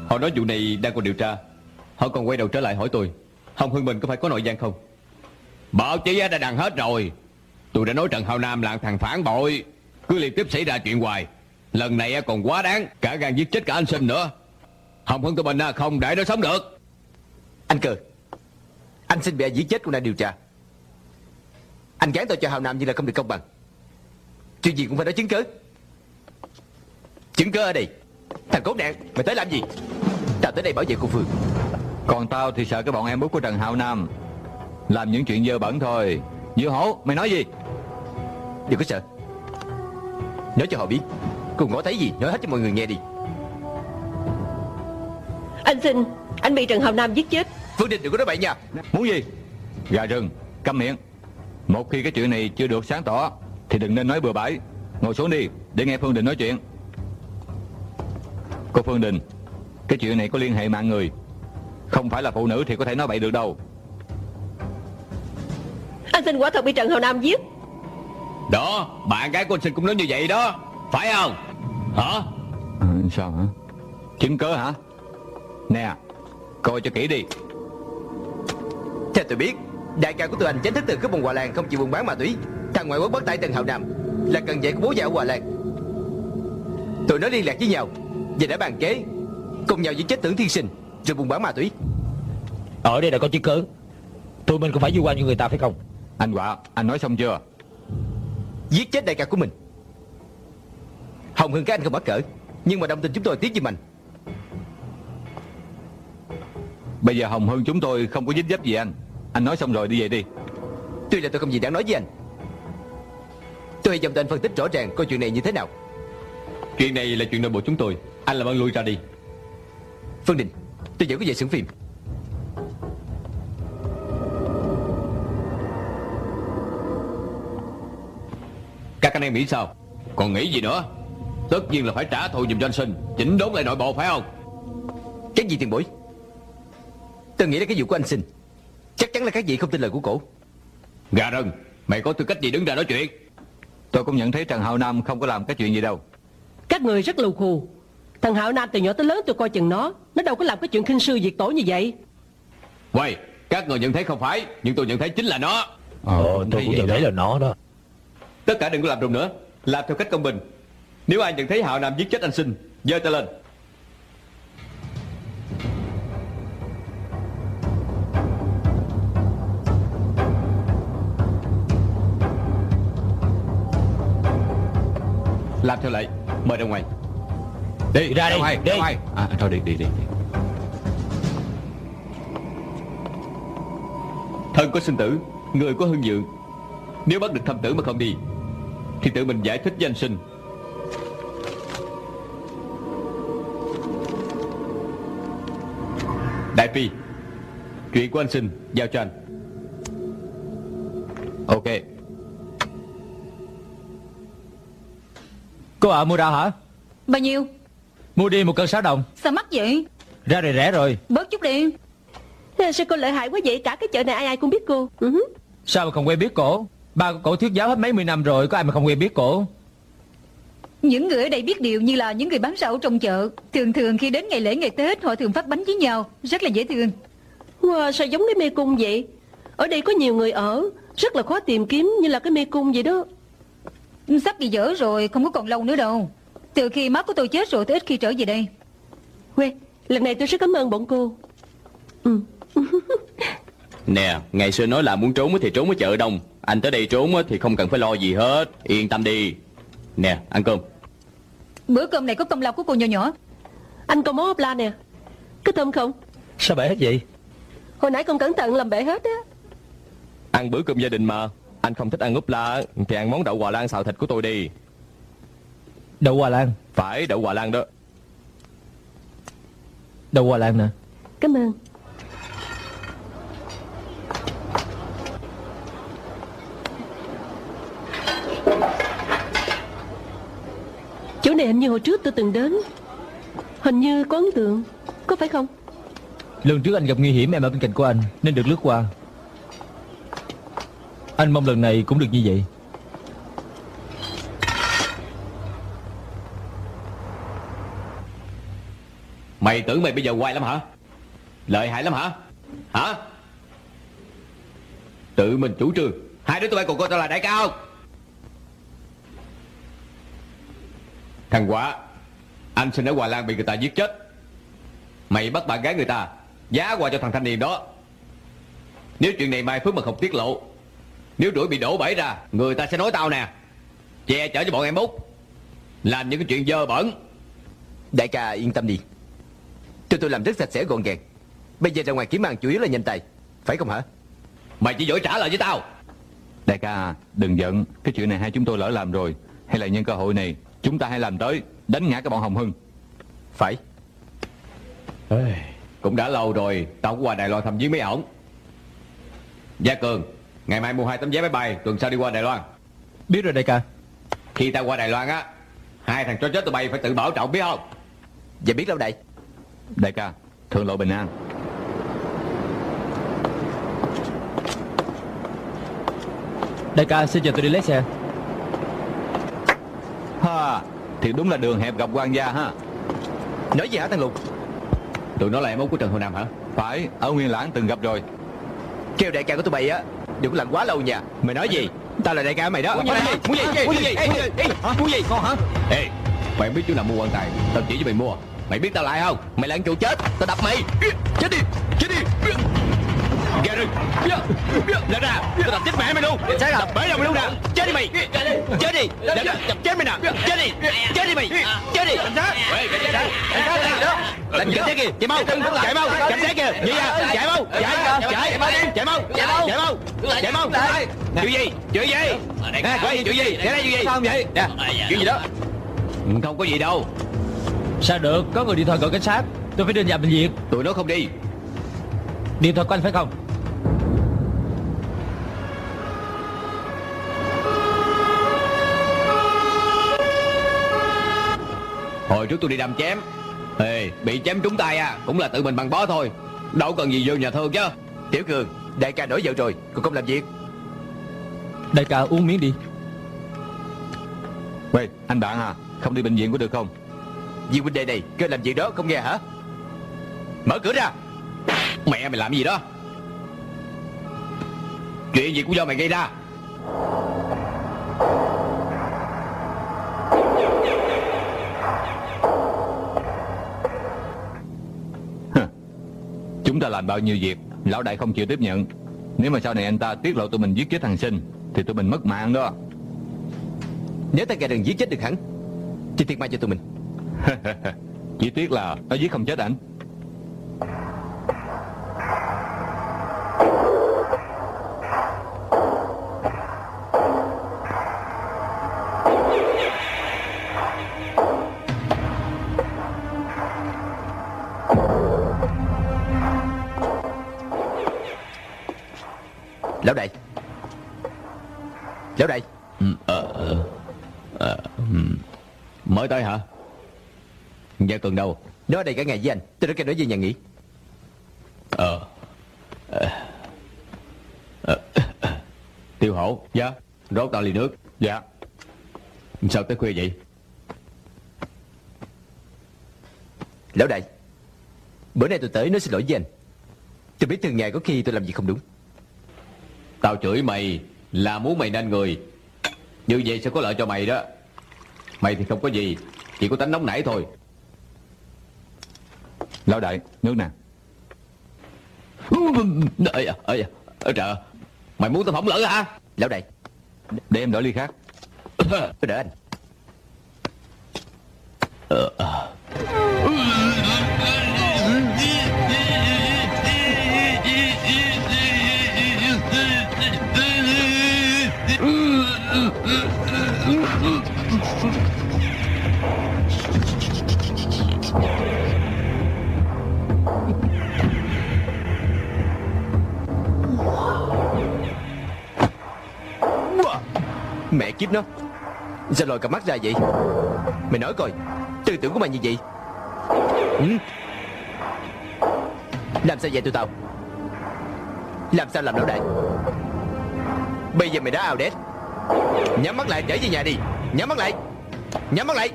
A: Họ nói vụ này đang còn điều tra. Họ còn quay đầu trở lại hỏi tôi, Hồng Hưng mình có phải có nội gian không?
D: Báo chí đã đăng hết rồi. Tôi đã nói Trần Hào Nam là thằng phản bội. Cứ liên tiếp xảy ra chuyện hoài. Lần này còn quá đáng Cả gan giết chết cả anh sinh nữa. Hồng Hưng tụi mình không để nó sống được.
B: Anh Cơ Anh xin bị giết chết cũng đang điều tra. Anh gán tội cho Hào Nam như là không được công bằng. Chuyện gì cũng phải nói chứng cớ Chứng cớ ở đây. Thằng cốt nạn Mày tới làm gì? Tao tới đây bảo vệ cô Phương.
H: Còn tao thì sợ cái bọn em út của Trần Hạo Nam Làm những chuyện dơ bẩn thôi. Dưa hổ, mày nói gì?
B: Đừng có sợ. Nói cho họ biết. Cô ngó thấy gì Nói hết cho mọi người nghe đi.
G: Anh xin, anh bị Trần Hồng Nam giết chết.
B: Phương Đình đừng có nói bậy nha.
H: Muốn gì? Gà rừng, câm miệng. Một khi cái chuyện này chưa được sáng tỏ Thì đừng nên nói bừa bãi. Ngồi xuống đi để nghe Phương Đình nói chuyện. Cô Phương Đình Cái chuyện này có liên hệ mạng người. Không phải là phụ nữ thì có thể nói bậy được đâu
G: Anh xin quả thật bị Trần Hào Nam giết.
A: Đó Bạn gái của anh Sinh cũng nói như vậy đó. Phải không? Hả?
H: À, Sao hả? Chứng cớ hả? Nè Coi cho kỹ đi.
B: Theo tôi biết Đại ca của tụi anh tránh thức từ cướp bông Hòa Lan Không chịu buôn bán ma túy. Thằng ngoại quốc bắt tại Trần Hào Nam Là cần vậy của bố già ở Hòa Lan. Tụi nó liên lạc với nhau Và đã bàn kế Cùng nhau giết chết tưởng thiên sinh Rồi buôn bán ma túy.
E: Ở đây đã có chứng cứ. Tụi mình cũng phải du quan như người ta phải không
H: anh Quả, Anh nói xong chưa?
B: Giết chết đại ca của mình. Hồng Hưng các anh không bắt cỡ, Nhưng mà đồng tình chúng tôi tiếc gì mình?
H: Bây giờ Hồng Hưng chúng tôi không có dính dấp gì anh. Anh nói xong rồi đi về đi.
B: Tuy là tôi không gì đáng nói với anh. Tôi hãy dòng anh phân tích rõ ràng coi chuyện này như thế nào.
D: Chuyện này là chuyện nội bộ chúng tôi. Anh làm ơn lui ra đi.
B: Phương Đình, Tôi vẫn có về xưởng phim.
A: Các anh em nghĩ sao? Còn nghĩ gì nữa? Tất nhiên là phải trả thù giùm cho anh Sinh Chỉnh đốn lại nội bộ phải không?
B: Cái gì tiền bối? Tôi nghĩ là cái vụ của anh xin. Chắc chắn là các vị không tin lời của cổ.
A: Gà rừng Mày có tư cách gì đứng ra nói chuyện?
H: Tôi cũng nhận thấy Trần Hạo Nam không có làm cái chuyện gì đâu.
J: Các người rất lù khù. Thằng Hạo Nam từ nhỏ tới lớn tôi coi chừng nó. Nó đâu có làm cái chuyện khinh sư diệt tổ như vậy.
A: Quay Các người nhận thấy không phải Nhưng tôi nhận thấy chính là nó.
E: Ờ tôi cũng nhận thấy là nó đó
D: Tất cả đừng có làm rùng nữa Làm theo cách công bình Nếu ai nhận thấy Hạo Nam giết chết anh Sinh giơ tay lên
A: Làm theo lệ Mời ra ngoài
D: Đi
E: Ra đi,
A: ngoài,
E: đi.
A: ra ngoài.
H: À thôi đi đi đi, đi.
D: Thân có sinh tử Người có hưng dự Nếu bắt được thâm tử mà không đi Thì tự mình giải thích với anh Sinh. Đại Phi Chuyện của anh Sinh giao cho anh.
H: Ok.
E: Cô ạ mua rau hả?
F: Bao nhiêu?
E: Mua đi một cân sáu đồng.
F: Sao mắc vậy?
E: Ra này rẻ rồi.
F: Bớt chút đi.
G: Sao cô lợi hại quá vậy? Cả cái chợ này ai ai cũng biết cô. Ừ. hứ.
E: Sao mà không quen biết cổ Ba của cổ thuyết giáo hết mấy mươi năm rồi Có ai mà không quen biết cổ?
F: Những người ở đây biết điều như là những người bán rau trong chợ. Thường thường khi đến ngày lễ ngày Tết Họ thường phát bánh với nhau. Rất là dễ thương.
G: Wow, sao giống cái mê cung vậy? Ở đây có nhiều người ở. Rất là khó tìm kiếm như là cái mê cung vậy đó.
F: Sắp bị dở rồi Không có còn lâu nữa đâu. Từ khi má của tôi chết rồi tôi ít khi trở về đây.
G: Quê, lần này tôi rất cảm ơn bọn cô. Ừ. [LAUGHS]
A: Nè Ngày xưa nói là muốn trốn thì trốn ở chợ đông Anh tới đây trốn thì không cần phải lo gì hết. Yên tâm đi. Nè ăn cơm.
F: Bữa cơm này có công lao của cô nhỏ nhỏ.
G: Anh có món ốp la nè. Có thơm không?
E: Sao bể hết vậy?
G: Hồi nãy con cẩn thận làm bể hết á.
A: Ăn bữa cơm gia đình mà. Anh không thích ăn úp la Thì ăn món đậu Hòa Lan xào thịt của tôi đi.
E: Đậu Hòa Lan?
A: Phải đậu Hòa Lan đó.
E: Đậu Hòa Lan nè.
G: Cảm ơn Chỗ này hình như hồi trước tôi từng đến. Hình như có ấn tượng Có phải không?
E: Lần trước anh gặp nguy hiểm em ở bên cạnh của anh Nên được lướt qua. Anh mong lần này cũng được như vậy.
A: Mày tưởng mày bây giờ hoài lắm hả? Lợi hại lắm hả? Hả? Tự mình chủ trương. Hai đứa tụi bay còn coi tao là đại ca không Thằng quả Anh sinh ở Hòa Lan bị người ta giết chết. Mày bắt bạn gái người ta Giá qua cho thằng thanh niên đó. Nếu chuyện này mai phước mà không tiết lộ Nếu đuổi bị đổ bể ra Người ta sẽ nói tao nè. Che chở cho bọn em út. Làm những cái chuyện dơ bẩn.
B: Đại ca yên tâm đi. Tụi tôi làm rất sạch sẽ gọn gàng. Bây giờ ra ngoài kiếm ăn chủ yếu là nhanh tay. Phải không hả?
A: Mày chỉ giỏi trả lời với tao.
H: Đại ca đừng giận. Cái chuyện này hai chúng tôi lỡ làm rồi. Hay là nhân cơ hội này Chúng ta hãy làm tới Đánh ngã cái bọn Hồng Hưng.
B: Phải.
A: Ê, Cũng đã lâu rồi Tao cũng qua Đài Loan thăm viếng mấy ổng. Gia Cường Ngày mai mua hai tấm vé máy bay Tuần sau đi qua Đài Loan.
E: Biết rồi đại ca.
A: Khi tao qua Đài Loan á Hai thằng cho chết tụi bay phải tự bảo trọng biết không?
B: Vậy biết đâu đại.
H: Đại ca thường lộ bình an.
E: Đại ca xin chờ tôi đi lấy xe.
H: Ha, thì đúng là đường hẹp gặp quan gia ha
B: Nói gì hả thằng Lục
H: Tụi nó là em út của Trần Hồ Nam hả? Phải, ở Nguyên Lãng từng gặp rồi
B: Kêu đại ca của tụi bay á Đừng có lặn quá lâu nha Mày nói gì Tao là đại ca mày đó
A: Muốn gì?
B: Muốn gì? Muốn gì?
A: Muốn gì? Con hả? Ê, mày biết chỗ nào mua quan tài Tao chỉ cho mày mua Mày biết tao lại không? Mày là ăn chuột chết Tao đập mày Chết đi Chết đi Ra rừng Lên ra Tao đập chết mẹ mày luôn Đập bể đầu mày luôn nè Chết đi mày Chết đi Đập, chết mày nè Chết đi Chết đi mày Chết đi Cảnh sát Cảnh sát kìa Chạy mau Chạy mau Cảnh sát kìa Nhị ra Chạy mau Chạy Chạy Chạy mau Chạy mau Chạy mau Chạy mau Chuyện gì Chuyện gì Nè chuyện gì Để đây chuyện gì Sao vậy Nè Chuyện gì đó Không có gì đâu
E: Sao được Có người điện thoại gọi cảnh sát Tôi phải đưa nhà bệnh viện
A: Tụi nó không đi
E: Điện thoại của anh phải không
A: Hồi trước tôi đi đâm chém. Ê, bị chém trúng tay à Cũng là tự mình bằng bó thôi. Đâu cần gì vô nhà thương chứ.
B: Tiểu Cường Đại ca nổi vợ rồi Còn không làm việc.
E: Đại ca uống miếng đi.
H: 喂, anh bạn à, không đi bệnh viện có được không?
B: Vì huynh đệ này Kêu làm việc đó không nghe hả? Mở cửa ra.
A: Mẹ mày làm gì đó? Chuyện gì cũng do mày gây ra
H: Chúng ta làm bao nhiêu việc, lão đại không chịu tiếp nhận. Nếu mà sau này anh ta tiết lộ tụi mình giết chết thằng sinh Thì tụi mình mất mạng đó.
B: Nếu ta gà đừng giết chết được hắn. Thì thiệt mai cho tụi mình. [LAUGHS]
H: Chỉ tiếc là nó giết không chết ảnh
A: Mới tới hả? Gia Cường đâu?
B: Nó ở đây cả ngày với anh Tôi đã kêu nó về nhà nghỉ.
A: Ờ Ờ. Ờ. Tiêu hổ Dạ. Rót tao ly nước. Dạ. Sao tới khuya vậy?
B: Lão đại Bữa nay tôi tới nói xin lỗi với anh. Tôi biết thường ngày có khi tôi làm gì không đúng.
A: Tao chửi mày Là muốn mày nên người. Như vậy sẽ có lợi cho mày đó Mày thì không có gì Chỉ có tánh nóng nảy thôi.
H: Lão đại, nước nè.
A: Ơi à, ơi à, ơi trời Mày muốn tao phỏng lỡ hả?
B: Lão đại
H: Để em đổi ly khác.
B: Tôi đỡ anh.
A: Ờ, ờ.
B: Mẹ kiếp nó. Sao lòi cặp mắt ra vậy? Mày nói coi, Tư tưởng của mày như vậy? Ừ? Làm sao vậy tụi tao? Làm sao làm lão đại? Bây giờ mày đã ao đét. Nhắm mắt lại, trở về nhà đi. Nhắm mắt lại. Nhắm mắt lại.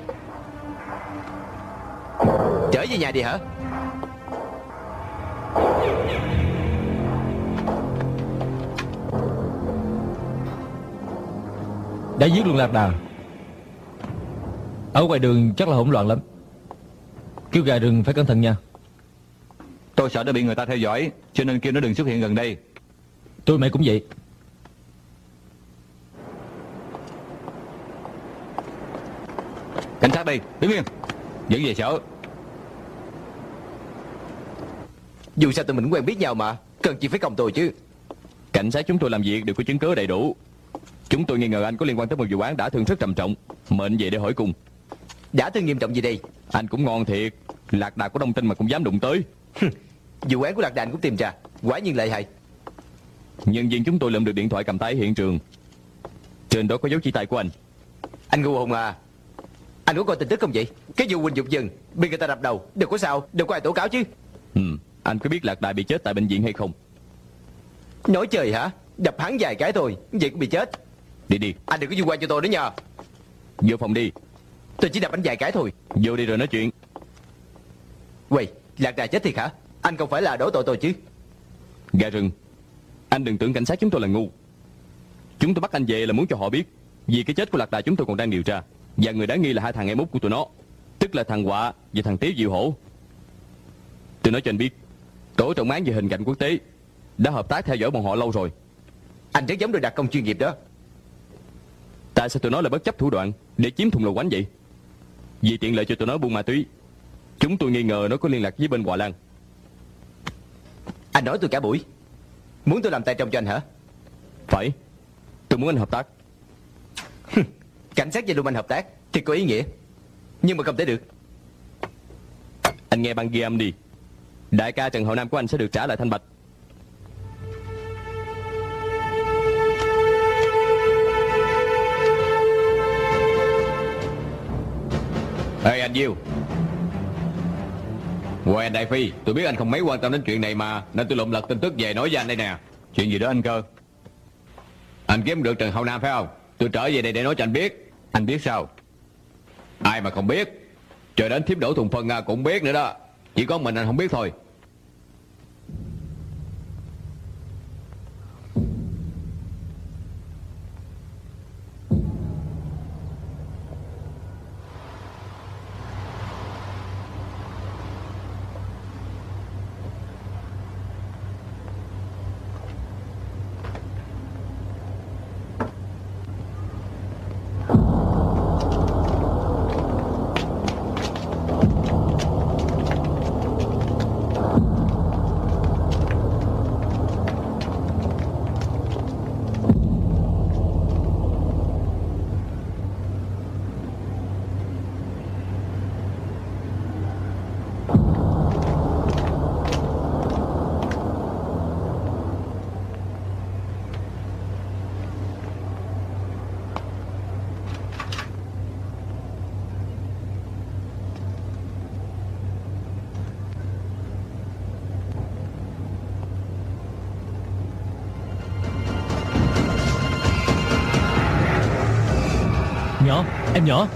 B: Trở về nhà đi hả?
E: Đã giết luôn lạc đà Ở ngoài đường chắc là hỗn loạn lắm. Kêu gà rừng phải cẩn thận nha.
H: Tôi sợ nó bị người ta theo dõi Cho nên kêu nó đừng xuất hiện gần đây.
E: Tôi mày cũng vậy.
H: Cảnh sát đây, đứng yên Dẫn về sở.
B: Dù sao tụi mình cũng quen biết nhau mà Cần gì phải còng tôi chứ.
A: Cảnh sát chúng tôi làm việc đều có chứng cứ đầy đủ Chúng tôi nghi ngờ anh có liên quan tới một vụ án đã thương rất trầm trọng. Mệnh về để hỏi cùng.
B: Đã thương nghiêm trọng gì đây?
A: Anh cũng ngon thiệt. Lạc đà có đông tin mà cũng dám đụng tới.
B: Vụ án của Lạc Đàn cũng tìm ra. Quả nhiên lợi hại.
A: Nhân viên chúng tôi lượm được điện thoại cầm tay hiện trường. Trên đó có dấu chỉ tay của anh.
B: Anh ngu hùng à. Anh có coi tin tức không vậy? Cái vụ Quỳnh Dục Dừng Bị người ta đập đầu. Đâu có sao? Đâu có ai tố cáo chứ?
A: Ừ. Anh có biết Lạc đà bị chết tại bệnh viện hay không?
B: Nói trời hả? Đập hắn vài cái thôi Vậy cũng bị chết
A: Đi đi.
B: Anh đừng có liên quan cho tôi đó nha.
A: Vô phòng đi.
B: Tôi chỉ đập anh vài cái thôi.
A: Vô đi rồi nói chuyện.
B: Quầy Lạc đà chết thiệt hả? Anh không phải là đổ tội tôi chứ.
A: Gà rừng Anh đừng tưởng cảnh sát chúng tôi là ngu. Chúng tôi bắt anh về là muốn cho họ biết Vì cái chết của lạc đà chúng tôi còn đang điều tra Và người đáng nghi là hai thằng em út của tụi nó Tức là thằng Họa và thằng Tiếu Diệu Hổ. Tôi nói cho anh biết Tổ trọng án về hình cảnh quốc tế Đã hợp tác theo dõi bọn họ lâu rồi.
B: Anh rất giống đội đặc công chuyên nghiệp đó
A: Tại sao tụi nó lại bất chấp thủ đoạn Để chiếm thùng lầu quánh vậy? Vì tiện lợi cho tụi nó buôn ma túy. Chúng tôi nghi ngờ nó có liên lạc với bên Hòa Lan.
B: Anh nói tôi cả buổi. Muốn tôi làm tay trong cho anh hả?
A: Phải. Tôi muốn anh hợp tác.
B: Cảnh sát và Luman hợp tác Thì có ý nghĩa. Nhưng mà không thể được.
A: Anh nghe băng ghi âm đi. Đại ca Trần Hậu Nam của anh sẽ được trả lại thanh bạch
H: Ê, anh Diêu. Quen Đại Phi, Tôi biết anh không mấy quan tâm đến chuyện này mà Nên tôi lụm lật tin tức về nói với anh đây nè. Chuyện gì đó anh cơ? Anh kiếm được Trần Hậu Nam phải không? Tôi trở về đây để nói cho anh biết. Anh biết sao? Ai mà không biết? Trời đến thiếp đổ thùng phân cũng biết nữa đó. Chỉ có mình anh không biết thôi
E: Nhỏ Em nhỏ.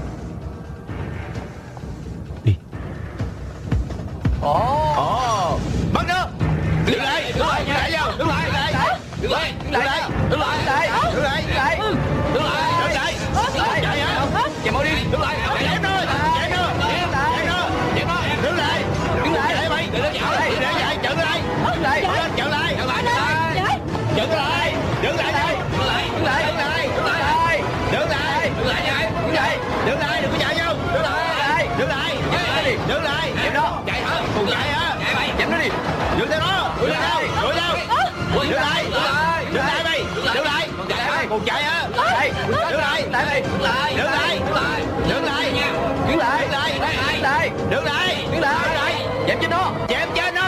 B: đứng lại đứng lại đứng lại đứng lại đứng lại nha đứng lại đứng lại đứng lại đứng lại đứng lại dẹp trên nó dẹp trên nó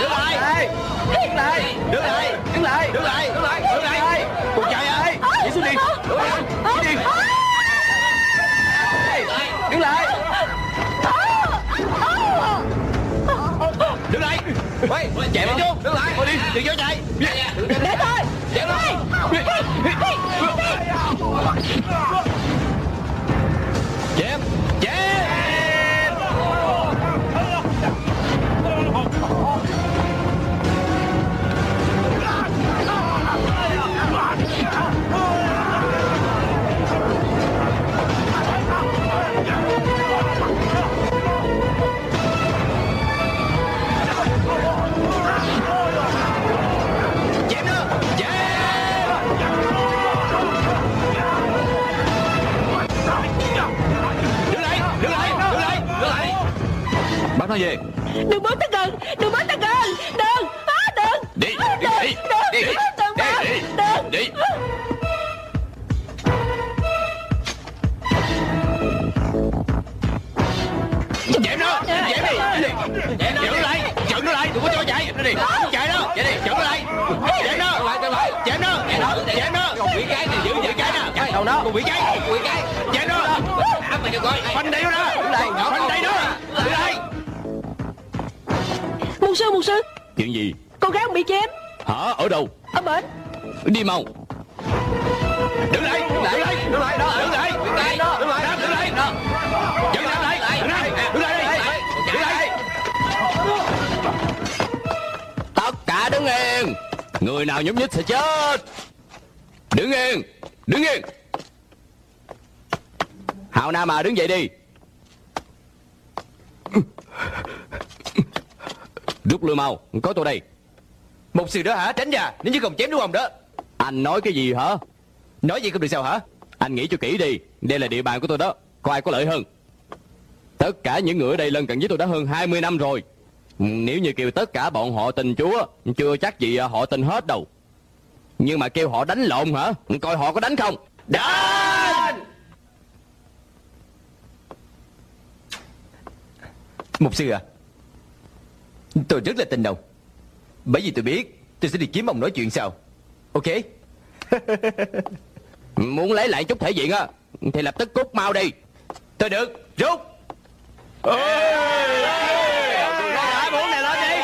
B: đứng lại đứng lại đứng lại đứng lại đứng lại đứng lại đứng lại cuộc lại ơi lại xuống đi đứng lại xuống đi đứng lại đứng lại Mày, chạy đi chú đứng lại thôi đi đừng vô chạy để tôi chạy thôi nó
H: về.
G: Đừng bước tới gần Đừng bước tới gần. Đừng à, Đừng
H: Đi Đi Đi Đi Đi
G: Đừng.
H: Đi.
B: Chém nó Chém đi. Chém nó lại Chặn nó lại. Đừng có cho chạy. Nó đi. Chạy nó Chạy đi. Chặn nó lại. Chém nó. Chém nó Chém nó Còn quỷ cái thì giữ quỷ cái nè Đầu nó Còn quỷ cái. Quỷ cái. Chém nó. Phanh đầy nó đó. Phanh
G: Mục sư mục sư
A: Chuyện gì?
G: Con gái ông bị chém.
A: Hả? Ở đâu?
G: Ở bển.
A: Đi mau.
B: Đứng lại Đứng lại Đứng lại. Đứng lại Đứng lại đó Đứng lại Đứng lại đó Đứng lại. Đứng lại Đứng lại. Đứng lại.
A: Tất cả đứng yên. Người nào nhúc nhích sẽ chết. Đứng yên Đứng yên. Hào Nam à đứng dậy đi Rút lui mau Có tôi đây.
B: Một sự đó hả Tránh ra Nếu như không chém đúng không đó?
A: Anh nói cái gì hả?
B: Nói gì không được sao hả?
A: Anh nghĩ cho kỹ đi Đây là địa bàn của tôi đó Có ai có lợi hơn? Tất cả những người ở đây lân cận với tôi đã hơn 20 năm rồi. Nếu như kêu tất cả bọn họ tình chúa Chưa chắc gì họ tin hết đâu. Nhưng mà kêu họ đánh lộn hả? Coi họ có đánh không?
B: Đánh! Mục sư à Tôi rất là tin ông Bởi vì tôi biết Tôi sẽ đi kiếm ông nói chuyện sau Ok
A: Muốn lấy lại chút thể diện á Thì lập tức cút mau đi
B: Thôi được Rút
A: Muốn này lên đi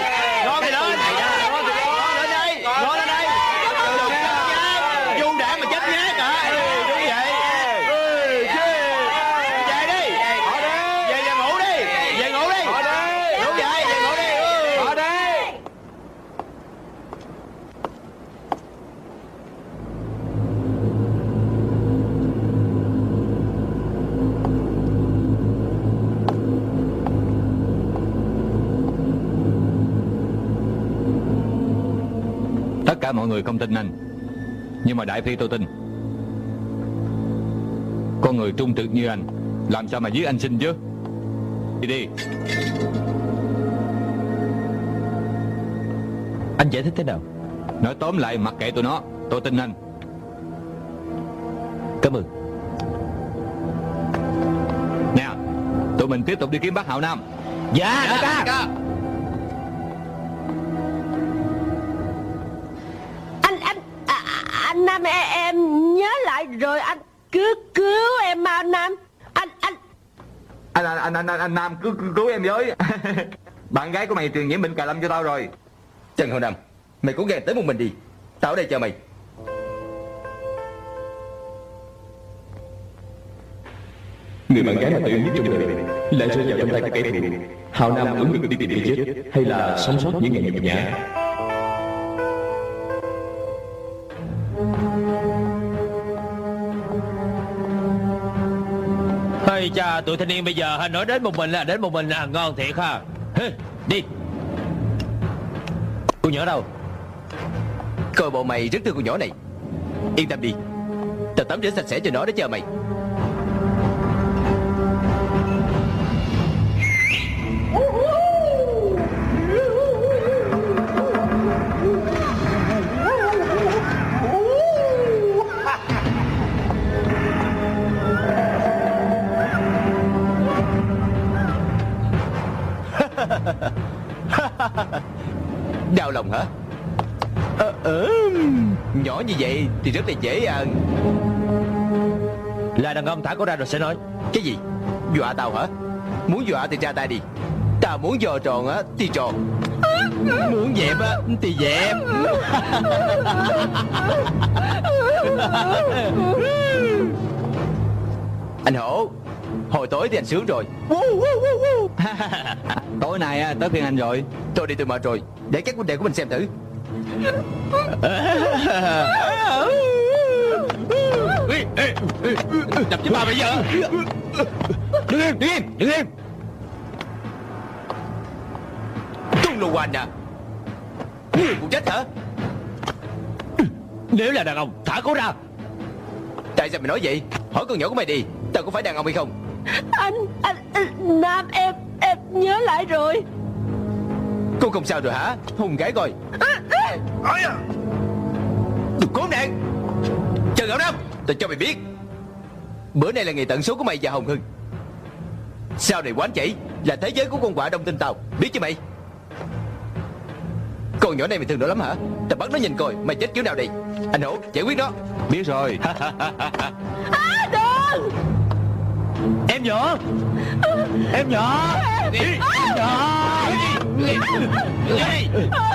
B: Ngon thì lên Ngon thì lên đây Ngon lên đây Dung đạn mà chết nhát hả Đúng vậy Về đi Về về ngủ đi Về ngủ đi Đúng vậy về ngủ đi Họ đi
H: Tất cả mọi người không tin anh. Nhưng mà Đại Phi tôi tin. Con người trung thực như anh Làm sao mà giết anh xin chứ? Đi đi.
B: Anh giải thích thế nào?
H: Nói tóm lại mặc kệ tụi nó Tôi tin anh.
B: Cảm ơn.
H: Nè Tụi mình tiếp tục đi kiếm bác Hạo Nam.
B: Dạ đại ca
G: Anh anh Nam em, em nhớ lại rồi anh cứ cứu em mau Nam. Anh anh.
D: Anh anh anh anh, anh, anh Nam cứu cứu, cứu em với. [LAUGHS] Bạn gái của mày truyền nhiễm bệnh cà lâm cho tao rồi.
B: Trần Hậu Nam Mày cố gắng tới một mình đi. Tao ở đây chờ mày.
D: Người bạn gái mà tự nhất trong đời lại rơi vào trong tay của kẻ thù hào nam ứng ngực đi tìm cái chết hay là sống sót những ngày nhục nhã
E: Hay cha, tụi thanh niên bây giờ nói đến một mình là đến một mình là ngon thiệt ha. Đi. Cô nhỏ đâu?
B: Coi bộ mày rất thương con nhỏ này. Yên tâm đi. Tao tắm rửa sạch sẽ cho nó để chờ mày. [LAUGHS] Đau lòng hả? Ờ, ờ, Nhỏ như vậy thì rất là dễ à.
E: Là đàn ông thả cô ra rồi sẽ nói.
B: Cái gì? Dọa tao hả? Muốn dọa thì ra tay đi. Tao muốn dò tròn á thì tròn. Muốn dẹp á thì dẹp. [LAUGHS] Anh Hổ Hồi tối thì anh sướng rồi. [LAUGHS]
H: Tối nay á, tới phiên anh rồi.
B: Tôi đi tôi mệt rồi. Để các huynh đệ của mình xem thử.
E: Đập với ba bây giờ.
B: Đứng im, đứng im, đứng im. Tung lù hoành à. Ngươi cũng chết hả?
E: Nếu là đàn ông thả cô ra.
B: Tại sao mày nói vậy? Hỏi con nhỏ của mày đi. Tao có phải đàn ông hay không?
G: Anh anh, anh Nam em em nhớ lại rồi.
B: Cô không sao rồi hả? Hùng gái coi. Đừng cố nạn Trần Ngọc Nam Tao cho mày biết. Bữa nay là ngày tận số của mày và Hồng Hưng. Sau này quán chảy Là thế giới của con quạ đông tinh tàu. Biết chứ mày? Con nhỏ này mày thương nó lắm hả? Tao bắt nó nhìn coi Mày chết kiểu nào đi Anh Hổ giải quyết nó.
H: Biết rồi.
G: À, đừng.
E: Em nhỏ. Em nhỏ. Em nhỏ.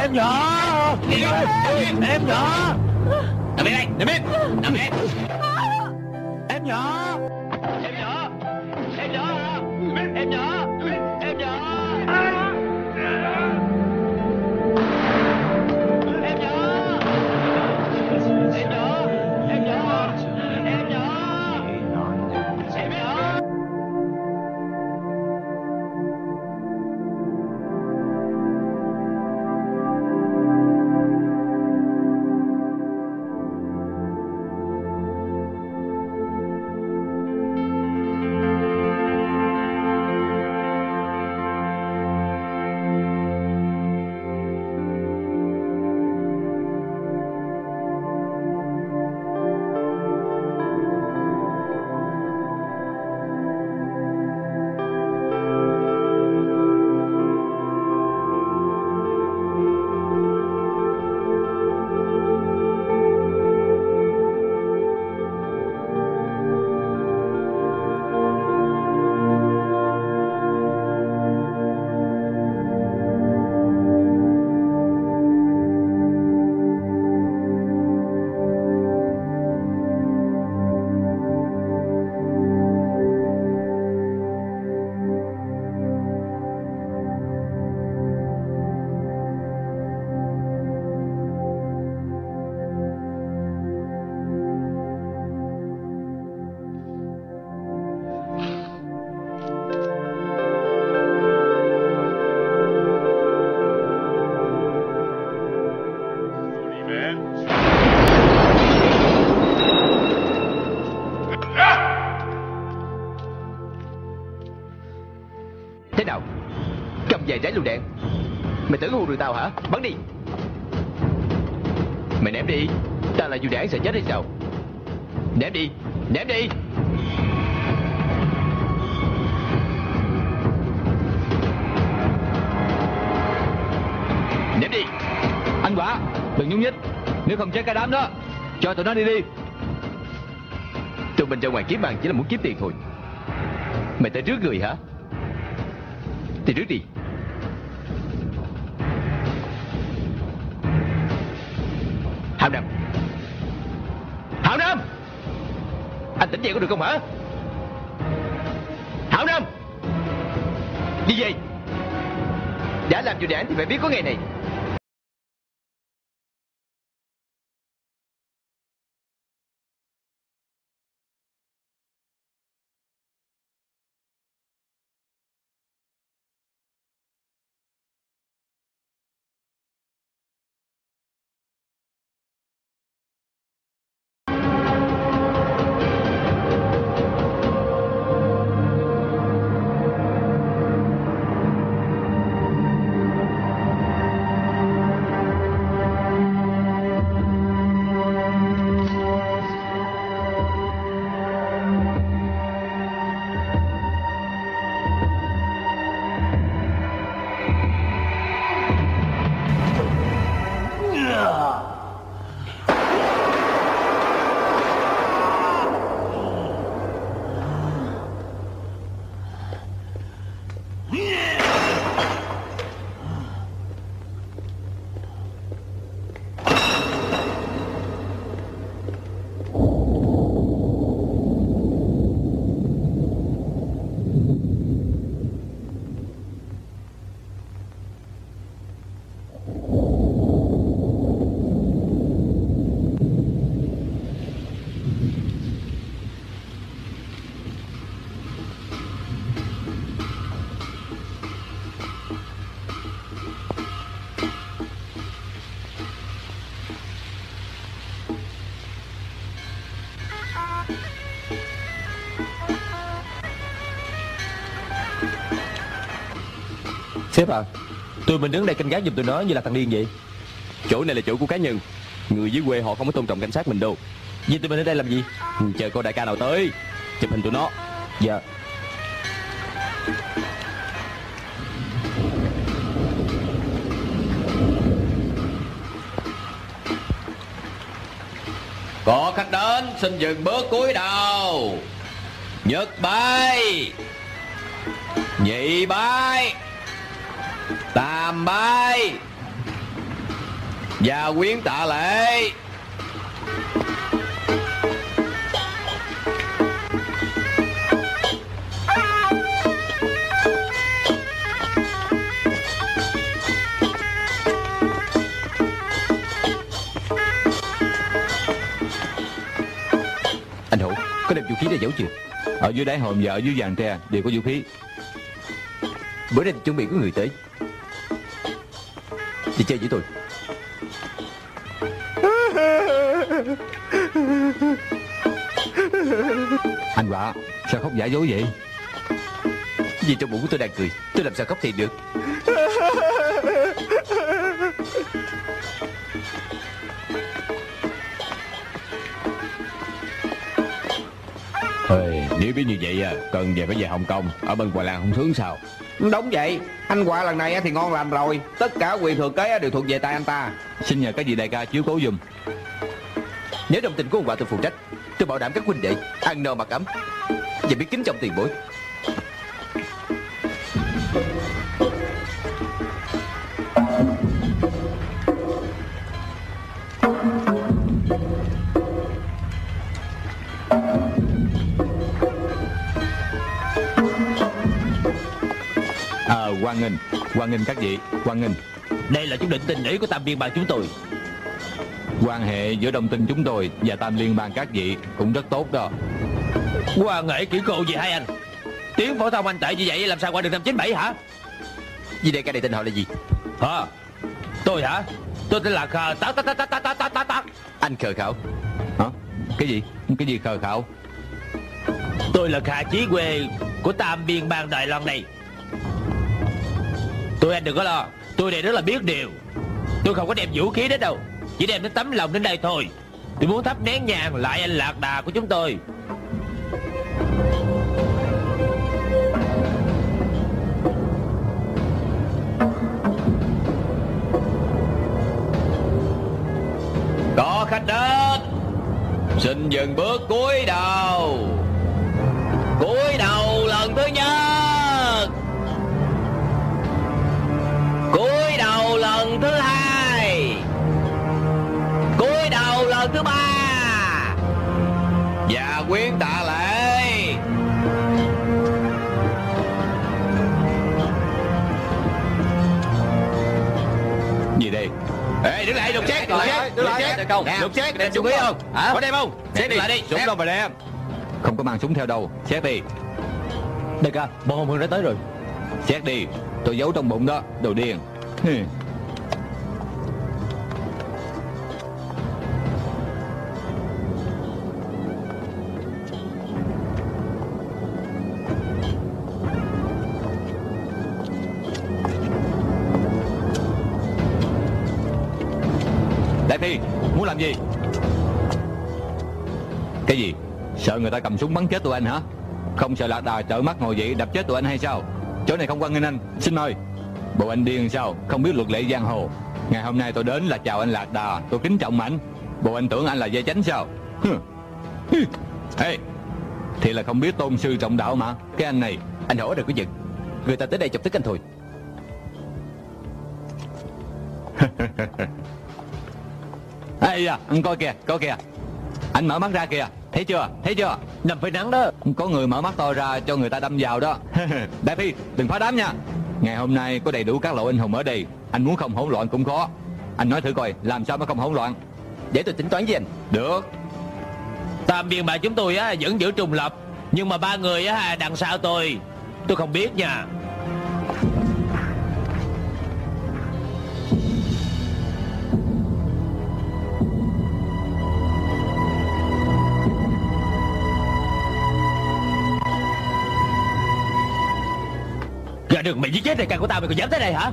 E: Em nhỏ. Em nhỏ. Nằm im đây. Nằm im Nằm
B: nhỏ Em nhỏ Cầm trái lưu đạn. Mày tưởng hù được tao hả? Bắn đi. Mày ném đi. Tao là dù đảng sợ chết hay sao? Ném đi. Ném đi. Ném đi.
D: Anh quả, Đừng nhúng nhích. Nếu không chết cả đám đó, Cho tụi nó đi đi.
B: Tụi mình ra ngoài kiếm bằng chỉ là muốn kiếm tiền thôi. Mày tới trước người hả? Thì trước đi. Không hả? Thảo Nam! Đi về! Đã làm cho đảng thì phải biết có ngày này.
E: Tụi mình đứng đây canh gác giùm tụi nó như là thằng điên vậy.
A: Chỗ này là chỗ của cá nhân. Người dưới quê họ không có tôn trọng cảnh sát mình đâu.
E: Vậy tụi mình ở đây làm gì?
A: Ừ, Chờ coi đại ca nào tới Chụp hình tụi nó.
E: Dạ.
D: Có khách đến xin dừng bước cúi đầu. Nhất bay. Nhị bay làm bài và quyến tạ lễ Anh Hữu,
B: có đem vũ khí ra giấu chưa?
H: Ở dưới đáy hòm vợ dưới vàng tre đều có vũ khí.
B: Bữa nay chuẩn bị có người tới Đi chơi với tôi.
H: Anh Vạ Sao khóc giả dối vậy?
B: Vì trong bụng của tôi đang cười Tôi làm sao khóc thì được?
A: Ê, nếu biết như vậy à, cần về phải về Hồng Kông Ở bên Hoài Lan không sướng sao?
N: Ừ, đúng vậy. Anh qua lần này thì ngon lành rồi. Tất cả quyền thừa kế đều thuộc về tay anh ta.
H: Xin nhờ các vị đại ca chiếu cố dùm.
B: Nếu đồng tình của ông bà tôi phụ trách. Tôi bảo đảm các huynh đệ Ăn no mặc ấm. Và biết kính trọng tiền bối.
H: À quan nghênh. Quan nghênh các vị Quan nghênh.
E: Đây là chút định tình ý của tam biên bàn chúng tôi.
H: Quan hệ giữa đồng tin chúng tôi Và tam liên bang các vị Cũng rất tốt đó.
E: Quan nghệ kỹ cô gì hai anh? Tiếng phổ thông anh tệ như vậy làm sao qua được năm chín bảy hả?
B: Vì đây ca này tên họ là gì?
E: Hả? Tôi hả? Tôi tên là Khờ Tát Tát Tát Tát Tát Tát Tát Tát
B: Anh khờ khảo.
H: Hả? Cái gì? Cái gì khờ khảo?
E: Tôi là Khả Chí Quê Của tam biên bang Đài Loan này Tôi anh đừng có lo Tôi này rất là biết điều. Tôi không có đem vũ khí đến đâu, Chỉ đem đến tấm lòng đến đây thôi. Tôi muốn thắp nén nhang lại anh lạc đà của chúng tôi.
A: Có khách đến Xin dừng bước cúi đầu. Cúi đầu lần thứ nhất. Đầu lần thứ hai. Cúi đầu lần thứ ba. Và quyến tạ lễ.
H: Gì đây?
A: Ê đứng lại lục xét lục xét
N: đứng
A: lục
N: lại,
A: xét
N: đứng lại.
A: Nè, lục xét đem súng không?
E: Hả?
A: có đem không? Xét đi. lại đi súng đâu mà đem?
H: Không có mang súng theo đâu. Xét đi.
E: Đại ca Bọn Hồng Hưng đã tới rồi.
H: Xét đi. Tôi giấu trong bụng đó Đồ điên Sợ người ta cầm súng bắn chết tụi anh hả? Không sợ lạc đà trợ mắt ngồi dậy đập chết tụi anh hay sao? Chỗ này không quan nghênh anh. Xin mời. Bộ anh điên sao? Không biết luật lệ giang hồ. Ngày hôm nay tôi đến là chào anh lạc đà. Tôi kính trọng anh. Bộ anh tưởng anh là dây chánh sao? Hừ. Ê. Thì là không biết tôn sư trọng đạo mà. Cái anh này,
B: Anh hỏi được cái gì? Người ta tới đây chọc tức anh thôi. [LAUGHS]
H: Ây da, anh coi kìa coi kìa. Anh mở mắt ra kìa. Thấy chưa? Thấy chưa?
E: Nằm phải nắng đó.
H: Có người mở mắt to ra cho người ta đâm vào đó. [LAUGHS] Đại Phi đừng phá đám nha. Ngày hôm nay có đầy đủ các lộ anh hùng ở đây. Anh muốn không hỗn loạn cũng khó. Anh nói thử coi làm sao mới không hỗn loạn?
B: Để tôi tính toán với anh.
H: Được.
E: Tam biên bàn chúng tôi á vẫn giữ trùng lập. Nhưng mà ba người á đằng sau tôi. Tôi không biết nha Đừng mày giết chết đại ca của tao mày còn dám tới đây hả?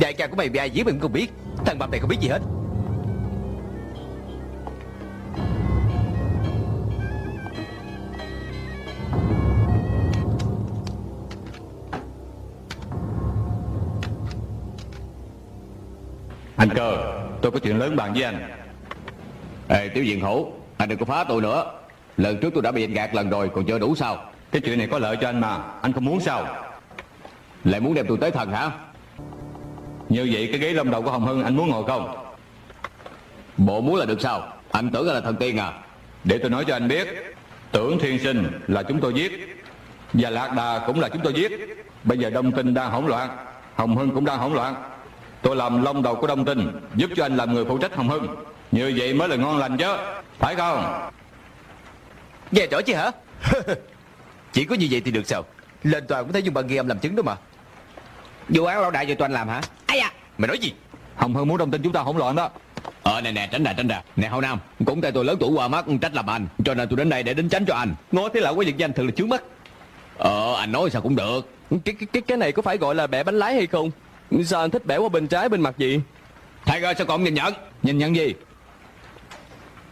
B: Đại ca của mày bị ai giết mày cũng không biết. Thằng bập này không biết gì hết.
H: Anh cơ Tôi có chuyện lớn bàn với anh.
A: Ê tiểu diện hữu Anh đừng có phá tôi nữa. Lần trước tôi đã bị anh gạt lần rồi còn chưa đủ sao?
H: Cái chuyện này có lợi cho anh mà Anh không muốn sao
A: lại muốn đem tôi tới thần hả?
H: Như vậy cái ghế lông đầu của Hồng Hưng anh muốn ngồi không?
A: Bộ muốn là được sao? Anh tưởng anh là thần tiên à?
H: Để tôi nói cho anh biết. Tưởng thiên sinh là chúng tôi giết. Và lạc đà cũng là chúng tôi giết. Bây giờ Đông Tinh đang hỗn loạn. Hồng Hưng cũng đang hỗn loạn. Tôi làm lông đầu của Đông Tinh, Giúp cho anh làm người phụ trách Hồng Hưng. Như vậy mới là ngon lành chứ. Phải không?
B: Nghe rõ chứ hả? [LAUGHS] Chỉ có như vậy thì được sao? Lên toàn cũng thấy dùng bằng ghi âm làm chứng đó mà.
O: Vụ án lão đại do toàn làm hả?
B: Ây da Mày nói gì?
H: Hồng Hân muốn đồng tin chúng ta hỗn loạn đó.
D: Ờ nè nè tránh ra tránh ra Nè Hậu Nam Cũng tại tôi lớn tuổi qua mắt trách làm anh Cho nên tôi đến đây để đính tránh cho anh.
B: Ngó thế lão quái vật danh thật là chướng mắt.
D: Ờ anh nói sao cũng được.
A: Cái, cái, cái, cái này có phải gọi là bẻ bánh lái hay không? Sao anh thích bẻ qua bên trái bên mặt vậy?
D: Thay rồi sao còn nhìn nhận?
H: Nhìn nhận gì?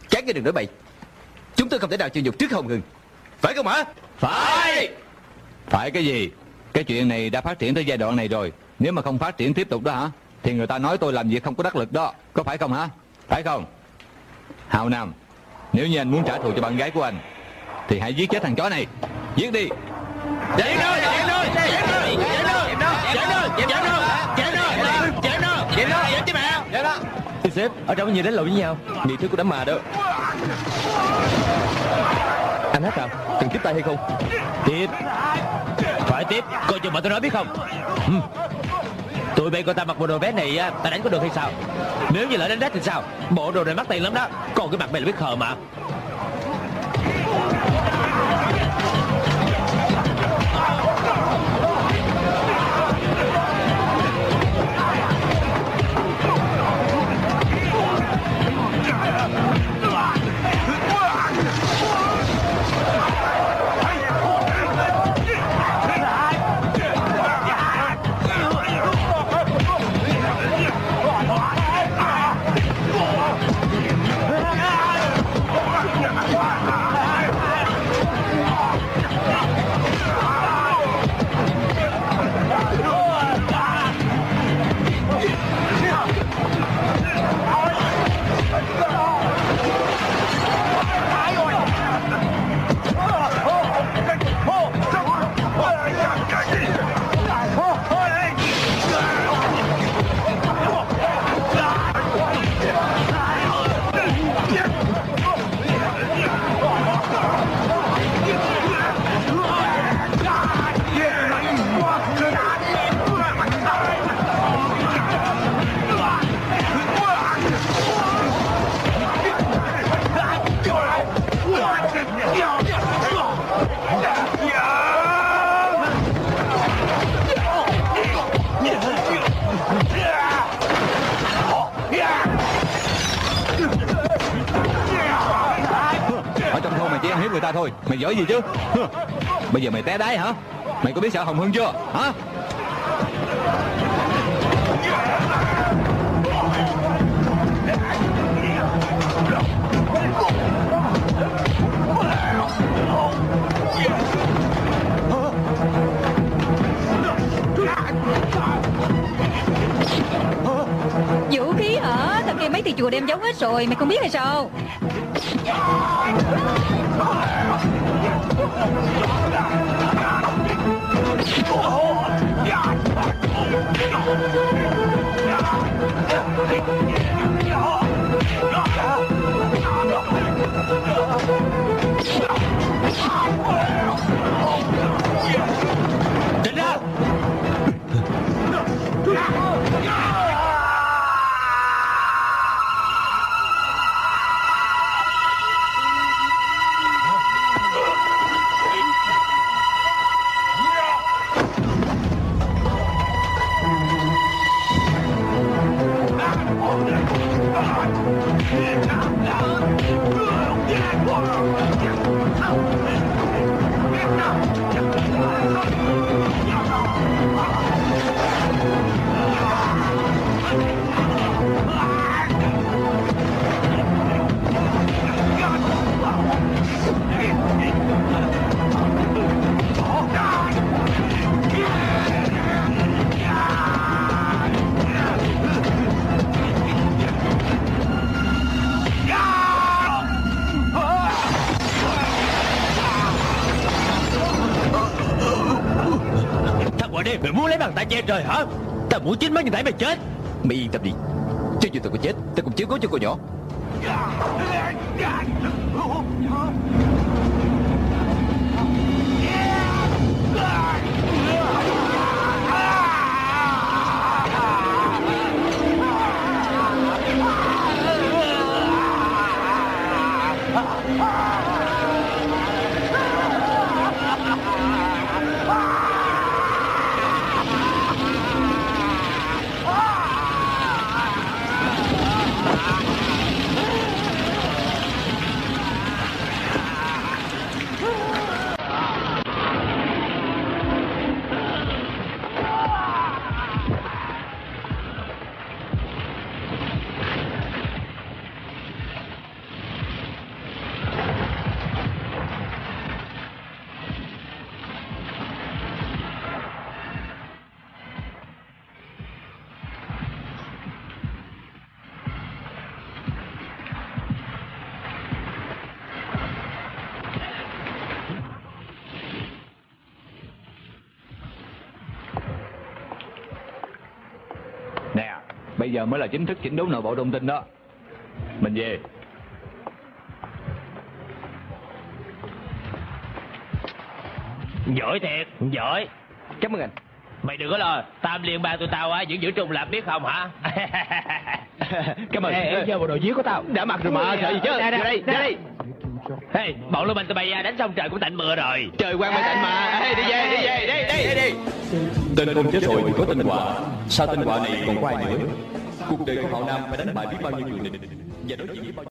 B: Chán cái đừng nói bậy. Chúng tôi không thể nào chịu nhục trước Hồng Hưng. Phải không hả?
D: Phải.
H: Phải cái gì cái chuyện này đã phát triển tới giai đoạn này rồi Nếu mà không phát triển tiếp tục đó hả Thì người ta nói tôi làm việc không có đắc lực đó Có phải không hả Phải không Hào Nam Nếu như anh muốn trả thù cho bạn gái của anh Thì hãy giết chết thằng chó này Giết đi
B: Chạy đi chạy đi chạy đi chạy đi chạy đi chạy đi chạy đi chạy đi chạy đi chạy đi chạy mẹ. Chạy
A: đi sếp ở trong có nhiều đánh lộn với nhau Nghị thức của đám mà đó anh hát à? Cần tiếp tay hay không
B: Tiếp. Phải tiếp, coi chừng mà tôi nói biết không? Ừ. Tụi bay coi ta mặc bộ đồ bé này á, ta đánh có được hay sao? Nếu như lại đánh rách thì sao? Bộ đồ này mắc tiền lắm đó. Còn cái mặt mày là biết khờ mà.
H: Mày giỏi gì chứ? Bây giờ mày té đáy hả? Mày có biết sợ Hồng hương chưa? Hả?
F: Vũ khí hả? Thằng kia mấy thì chùa đem giấu hết rồi, Mày không biết hay sao?
B: 走走走走走走走走走走走 trời hả? Tao muốn chính mắt nhìn thấy mày chết. Mày yên tâm đi Cho dù tao có chết Tao cũng chiếu cố cho cô nhỏ
H: Bây giờ mới là chính thức chỉnh đốn nội bộ thông tin đó. Mình về.
E: Giỏi thiệt, giỏi. Cảm ơn anh. Mày đừng có lo, tam liên bang tụi tao á vẫn giữ trung lập biết không hả? [LAUGHS]
B: Cảm ơn.
E: Ê, em chơi bộ đồ dưới của tao.
B: Đã mặc rồi mà, sợ gì chứ?
E: Ra,
B: đây,
E: ra.
B: đây
E: Ê, bọn lưu mình tụi bay đánh xong trời cũng tạnh mưa rồi.
B: Trời quang mây tạnh mà. Ê, đi về, đi về, đây, đây, đây, đây
A: Tên không chết rồi thì có tên quả Sau tên quả này còn có ai nữa Cuộc đời của họ Nam phải đánh bại biết bao nhiêu người địch Và đối diện với bao